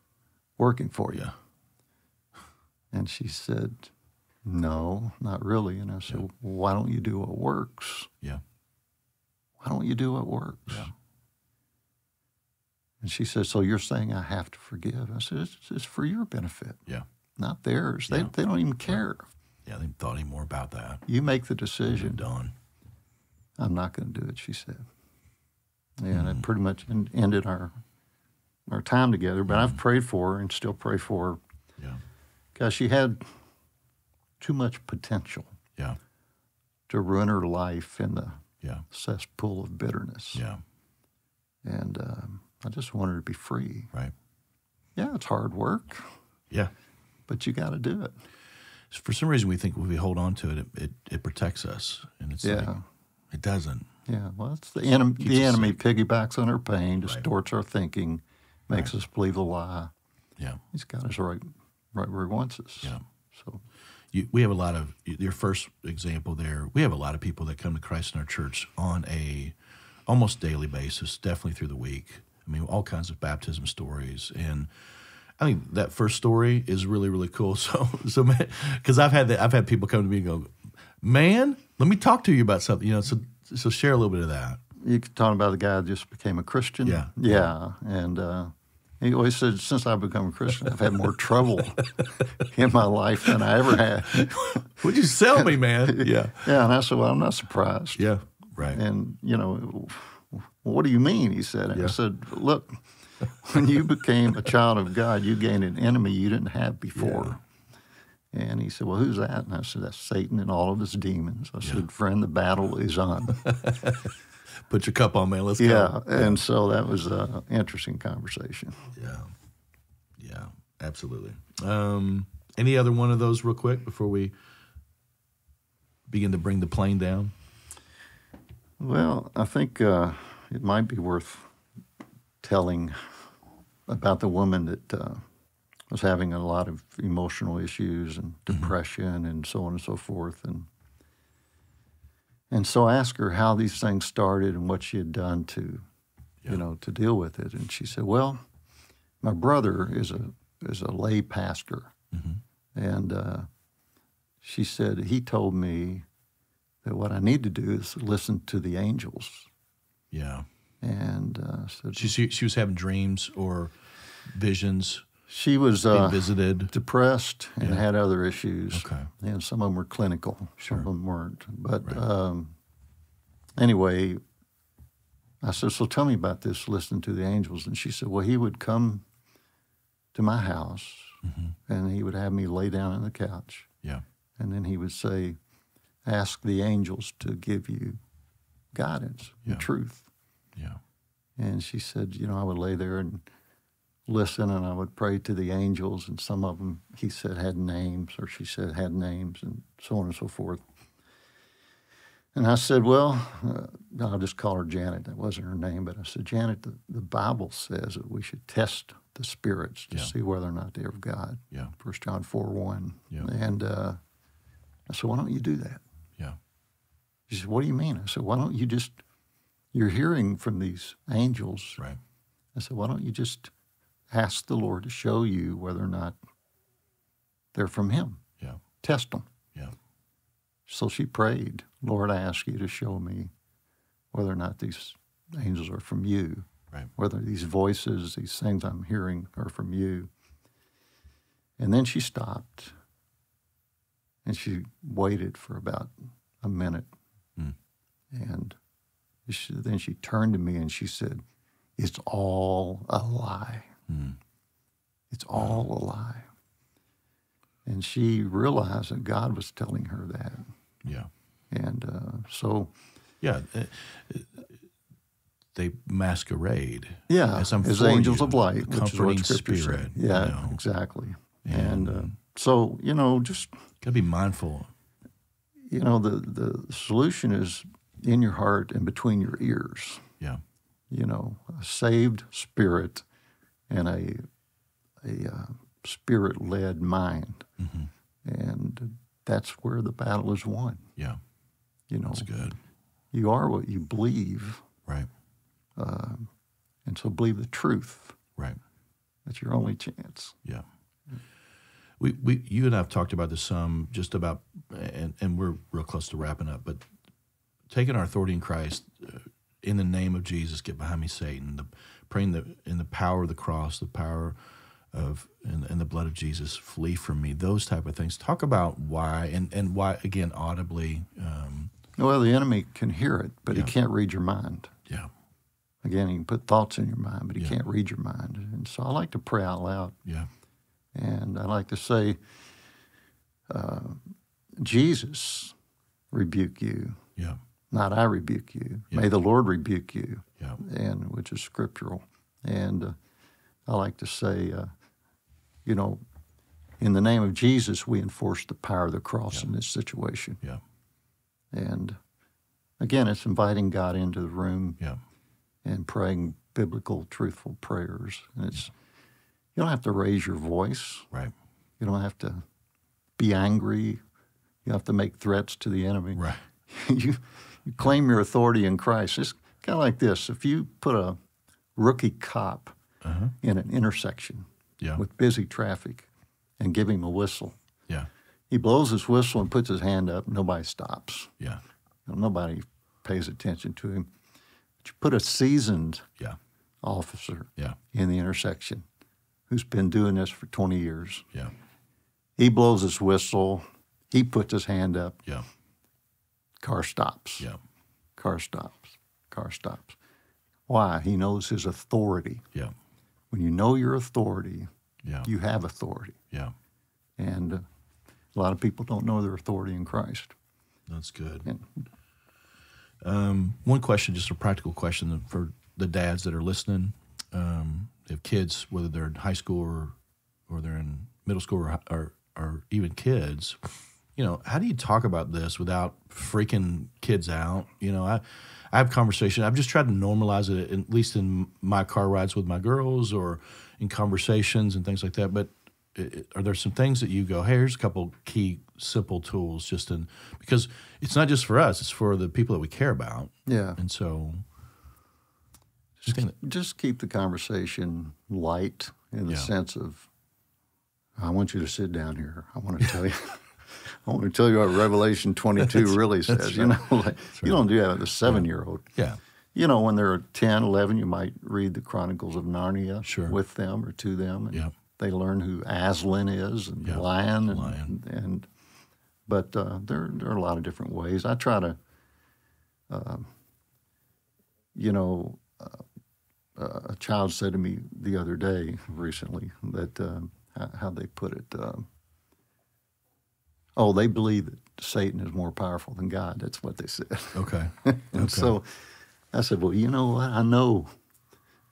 working for you? yeah, And she said, No, not really. And I said, well, Why don't you do what works? yeah, Why don't you do what works? Yeah. And she said, So you're saying I have to forgive? I said, It's, it's for your benefit, yeah, not theirs. They, Yeah. they don't even care. yeah. They thought any more about that. You make the decision. done. I'm not going to do it, she said. Yeah, And it hmm. pretty much ended our our time together. But I've prayed for her and still pray for her Yeah, because she had too much potential yeah, to ruin her life in the yeah, cesspool of bitterness. yeah. And um, I just wanted her to be free. Right. Yeah, it's hard work, Yeah. but you got to do it. For some reason, we think if we hold on to it, it, it, it protects us, and it's like Yeah. it doesn't. Yeah, well, it's the enemy. Keeps The enemy piggybacks on our pain, Right. distorts our thinking, makes us believe a lie. Yeah, He's got us right, right where he wants us. yeah. So You, we have a lot of your first example there. We have a lot of people that come to Christ in our church on a almost daily basis, definitely through the week. I mean, all kinds of baptism stories, and I think that first story is really really cool. *laughs* So so because I've had that, I've had people come to me and go, "Man, let me talk to you about something." You know, so so share a little bit of that. you talking about the guy that just became a Christian. Yeah. yeah, and uh, he always said, since I've become a Christian, I've had more trouble in my life than I ever had. *laughs* Would you sell me, man? *laughs* yeah, Yeah, and I said, well, I'm not surprised. yeah, right. And, you know, what do you mean? He said. Yeah. I said, look, when you became a child of God, you gained an enemy you didn't have before. And he said, well, who's that? And I said, that's Satan and all of his demons. I said, friend, the battle is on. *laughs* Put your cup on, man. Let's yeah. go. And so that was an interesting conversation. Yeah, yeah, absolutely. Um, any other one of those, real quick, before we begin to bring the plane down? Well, I think uh, it might be worth telling about the woman that uh, was having a lot of emotional issues and depression and so on and so forth. And and so I asked her how these things started and what she had done to, Yeah. you know, to deal with it. And she said, "Well, my brother is a is a lay pastor, and uh, she said he told me that what I need to do is listen to the angels." Yeah. And uh, She, she she was having dreams or visions she was uh, visited. depressed and Yeah. had other issues. Okay. And some of them were clinical, Sure. some of them weren't. But Right. um, anyway, I said, So tell me about this, listening to the angels. And she said, Well, he would come to my house Mm-hmm. and he would have me lay down on the couch. Yeah. And then he would say, Ask the angels to give you guidance Yeah. and truth. Yeah. And she said, you know, I would lay there and listen and I would pray to the angels. And some of them, he said, had names, or she said, had names, and so on and so forth. And I said, well, uh, I'll just call her Janet. That wasn't her name, but I said, Janet, the, the Bible says that we should test the spirits to Yeah. see whether or not they're of God. Yeah. First John 4 1. Yeah. And uh, I said, why don't you do that? Yeah. She said, what do you mean? I said, why don't you just, you're hearing from these angels. Right. I said, why don't you just ask the Lord to show you whether or not they're from Him? Yeah. Test them. Yeah. So she prayed, Lord, I ask you to show me whether or not these angels are from you, Right. whether these voices, these things I'm hearing are from you. And then she stopped and she waited for about a minute. Mm. And she, then she turned to me and she said, It's all a lie. Mm. It's all a lie. And she realized that God was telling her that. Yeah. And uh, so, Yeah. uh, uh, They masquerade. yeah, As as angels you, of light, which is comforting what Scripture spirit, said. you Yeah, know. exactly. And- And uh, so, you know, just Gotta be mindful. you know, the the solution is in your heart and between your ears. Yeah. You know, a saved spirit and a a uh, spirit led mind, Mhm. and that's where the battle is won. Yeah. You know, That's good. you are what you believe, Right. and so believe the truth. Right. That's your only chance. Yeah. We, we, you and I have talked about this some, just about, and, and we're real close to wrapping up. But taking our authority in Christ, uh, in the name of Jesus, get behind me, Satan. The, praying the in the power of the cross, the power of and, and the blood of Jesus, flee from me. Those type of things. Talk about why and and why again audibly. Um, Well, the enemy can hear it, but Yeah. he can't read your mind. yeah. Again, he can put thoughts in your mind, but he Yeah. can't read your mind. And so I like to pray out loud. Yeah. And I like to say, uh, Jesus rebuke you, Yeah. Not I rebuke you. Yeah. May the Lord rebuke you, Yeah. and which is scriptural. And uh, I like to say, uh, you know, in the name of Jesus, we enforce the power of the cross in this situation. Yeah. And again, it's inviting God into the room Yeah. and praying biblical, truthful prayers. And it's you don't have to raise your voice. Right. You don't have to be angry. You don't have to make threats to the enemy. Right. *laughs* you, you claim your authority in Christ. It's kind of like this: if you put a rookie cop Uh-huh. in an intersection Yeah. with busy traffic and give him a whistle, Yeah. he blows his whistle and puts his hand up. Nobody stops. Yeah. Nobody pays attention to him. But you put a seasoned Yeah. officer Yeah. in the intersection who's been doing this for 20 years. Yeah. He blows his whistle, he puts his hand up, Yeah. Car stops. Yeah. Car stops. Car stops. Why? He knows his authority. Yeah. When you know your authority, Yeah. you have authority. Yeah. And uh, a lot of people don't know their authority in Christ. That's good. And Um, one question, just a practical question for the dads that are listening. Um, they have kids, whether they're in high school or, or they're in middle school or, or, or even kids. You know, how do you talk about this without freaking kids out? You know, I, I have conversation. I've just tried to normalize it, at least in my car rides with my girls or in conversations and things like that. But it, are there some things that you go, hey, here's a couple key simple tools just in because it's not just for us, it's for the people that we care about. Yeah. And so just, just keep the conversation light in the Yeah. sense of I want you to sit down here. I want to tell you *laughs* I want to tell you what Revelation 22 really says. You know, like, you don't do that with a seven year old. yeah. You know, when they're 10, 11, you might read the Chronicles of Narnia Sure. with them or to them. And Yeah. They learn who Aslan is and Yeah, Lion. And, Lion. and But uh, there, there are a lot of different ways. I try to, uh, you know, uh, a child said to me the other day recently that how, how they put it. Um, oh, they believe that Satan is more powerful than God. That's what they said. Okay. *laughs* And Okay. so I said, well, you know? I know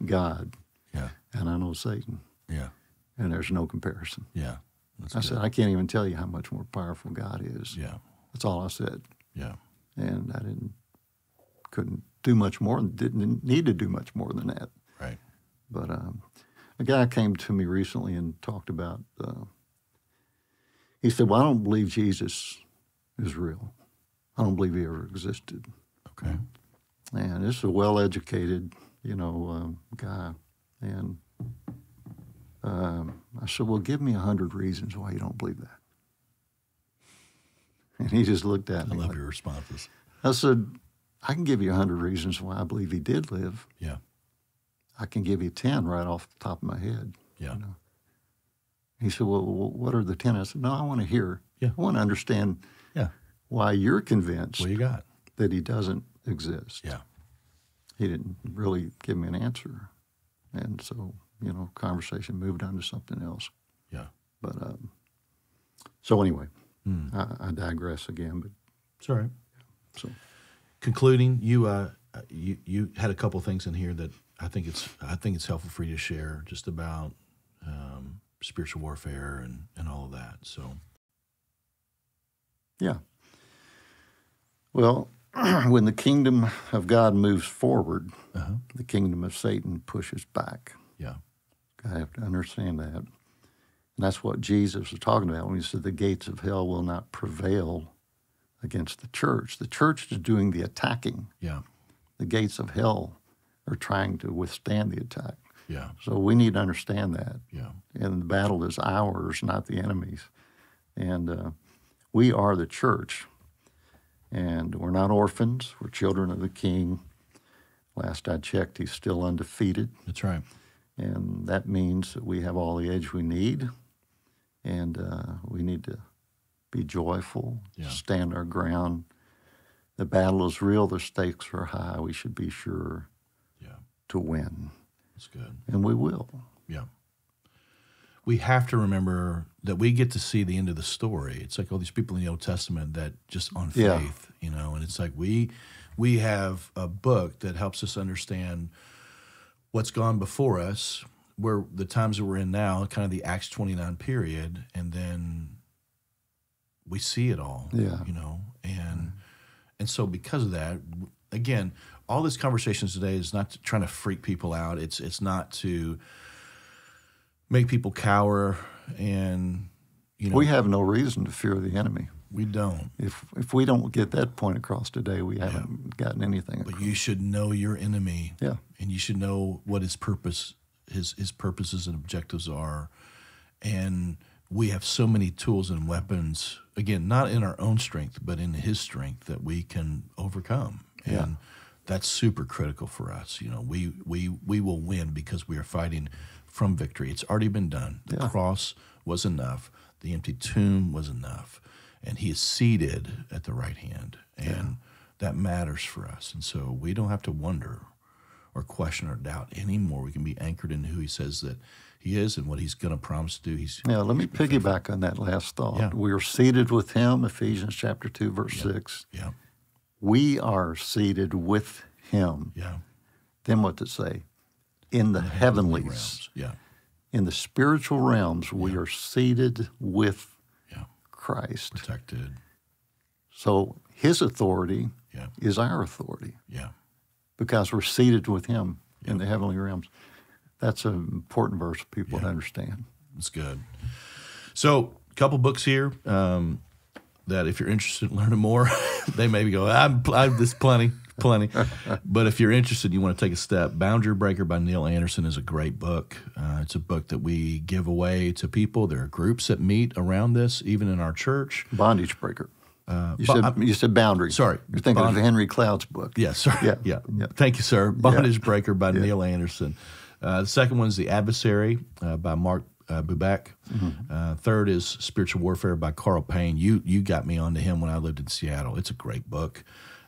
God Yeah. and I know Satan, Yeah. and there's no comparison. Yeah. That's I good. said, I can't even tell you how much more powerful God is. Yeah. That's all I said. Yeah. And I didn't, couldn't do much more, and didn't need to do much more than that. Right. But um, a guy came to me recently and talked about. Uh, he said, "Well, I don't believe Jesus is real. I don't believe he ever existed." Okay. And this is a well-educated, you know, um, guy. And um, I said, "Well, give me a hundred reasons why you don't believe that." *laughs* And he just looked at me. I love like- your responses. I said, "I can give you a hundred reasons why I believe he did live. Yeah. I can give you ten right off the top of my head." Yeah. You know. He said, "Well, wh- what are the ten? I said, "No, I want to hear. Yeah. I want to understand Yeah. why you're convinced What you got? that he doesn't exist." Yeah. He didn't really give me an answer, and so you know, conversation moved on to something else. Yeah. But um, so anyway, Hmm. I, I digress again. But It's all right. so concluding, you uh, you you had a couple things in here that I think it's I think it's helpful for you to share just about spiritual warfare and and all of that. So yeah. Well, *clears throat* when the kingdom of God moves forward, uh-huh. the kingdom of Satan pushes back. yeah, I have to understand that. And that's what Jesus was talking about when he said the gates of hell will not prevail against the church. The church is doing the attacking. yeah, The gates of hell are trying to withstand the attack. Yeah, So we need to understand that. yeah, And the battle is ours, not the enemy's. And uh, we are the church. And we're not orphans, we're children of the king. Last I checked, he's still undefeated. that's right. And that means that we have all the edge we need. And uh, we need to be joyful, Yeah. stand our ground. The battle is real, the stakes are high. We should be sure Yeah, to win. That's good. And we will. Yeah. We have to remember that we get to see the end of the story. It's like all these people in the Old Testament that just on Yeah. faith, you know, and it's like we we have a book that helps us understand what's gone before us, where the times that we're in now, kind of the Acts 29 period, and then we see it all. Yeah. You know, and and so because of that, again, all this conversations today is not to, trying to freak people out. It's it's not to make people cower and you know We have no reason to fear the enemy. we don't. If if we don't get that point across today, we haven't gotten anything. But you should know your enemy. Yeah. And you should know what his purpose his his purposes and objectives are. And we have so many tools and weapons, again, not in our own strength, but in his strength that we can overcome. Yeah. That's super critical for us. You know, we we we will win because we are fighting from victory. It's already been done. The Yeah. cross was enough. The empty tomb was enough. And he is seated at the right hand. And that matters for us. And so we don't have to wonder or question or doubt anymore. We can be anchored in who he says that he is and what he's going to promise to do. He's Now, let me piggyback on that last thought. Yeah. We are seated with him, Ephesians chapter 2, verse 6. yeah, We are seated with him. yeah. Then what to say? In the heavenlies, Realms. Yeah, in the spiritual realms, we are seated with yeah, Christ. Protected. So his authority Yeah. is our authority Yeah. because we're seated with him in the heavenly realms. That's an important verse for people to understand. It's good. So, a couple books here um, that if you're interested in learning more, *laughs* they maybe go, I'm, I'm this plenty, plenty. *laughs* but if you're interested, you want to take a step. Boundary Breaker by Neil Anderson is a great book. Uh, it's a book that we give away to people. There are groups that meet around this, even in our church. Bondage breaker. you, bo- said, you said boundary. Sorry, You're thinking bond- of Henry Cloud's book. Yes, sir. Yeah, yeah. yeah. Thank you, sir. Bondage Breaker by Neil Anderson. Uh, the second one is The Adversary uh, by Mark uh, Bubeck. Mm-hmm. Uh, third is Spiritual Warfare by Karl Payne. You you got me onto him when I lived in Seattle. It's a great book.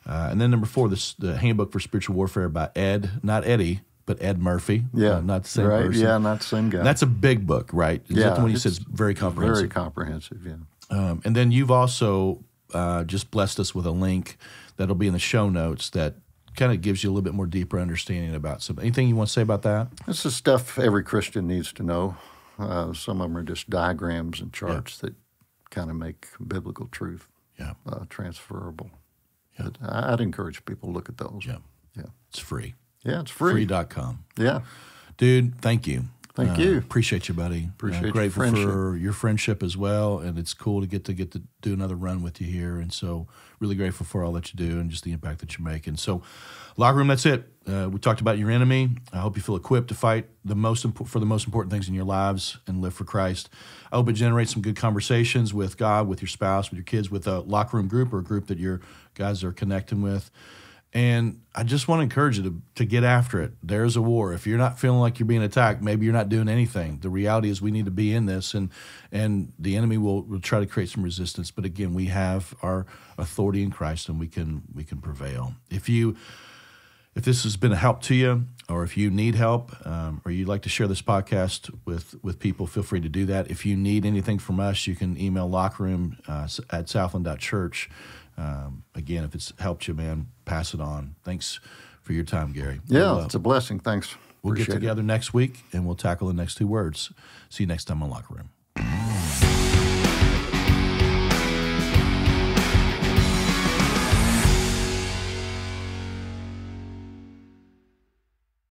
Uh, and then number four, this, the Handbook for Spiritual Warfare by Ed, not Eddie, but Ed Murphy. Yeah. Uh, not the same right? person. Yeah, not the same guy. That's a big book, right? Is that Yeah, the one you said very comprehensive? very comprehensive. Yeah. Um, and then you've also uh, just blessed us with a link that'll be in the show notes that kind of gives you a little bit more deeper understanding about some. Anything you want to say about that? This is stuff every Christian needs to know. Uh, some of them are just diagrams and charts that kind of make biblical truth Yeah, uh, transferable. But I- I'd encourage people to look at those. yeah, Yeah. it's free. Yeah, it's free. Free.com. Yeah. Dude, thank you. Thank Uh, you. Appreciate you, buddy. Appreciate Uh, your grateful friendship. for your friendship as well, and it's cool to get to get to do another run with you here. And so, really grateful for all that you do and just the impact that you're making. So, locker room, that's it. Uh, we talked about your enemy. I hope you feel equipped to fight the most impo- for the most important things in your lives and live for Christ. I hope it generates some good conversations with God, with your spouse, with your kids, with a locker room group or a group that your guys are connecting with. And I just want to encourage you to, to get after it. There's a war. If you're not feeling like you're being attacked, maybe you're not doing anything. The reality is we need to be in this, and and the enemy will, will try to create some resistance. But again, we have our authority in Christ, and we can we can prevail. If you if this has been a help to you, or if you need help, um, or you'd like to share this podcast with with people, feel free to do that. If you need anything from us, you can email lockroom uh, at southland.church. Um, again, if it's helped you, man, pass it on. Thanks for your time, Gary. Yeah, We'll, uh, it's a blessing. Thanks. we'll get Appreciate it. together next week and we'll tackle the next two words. See you next time on Locker Room.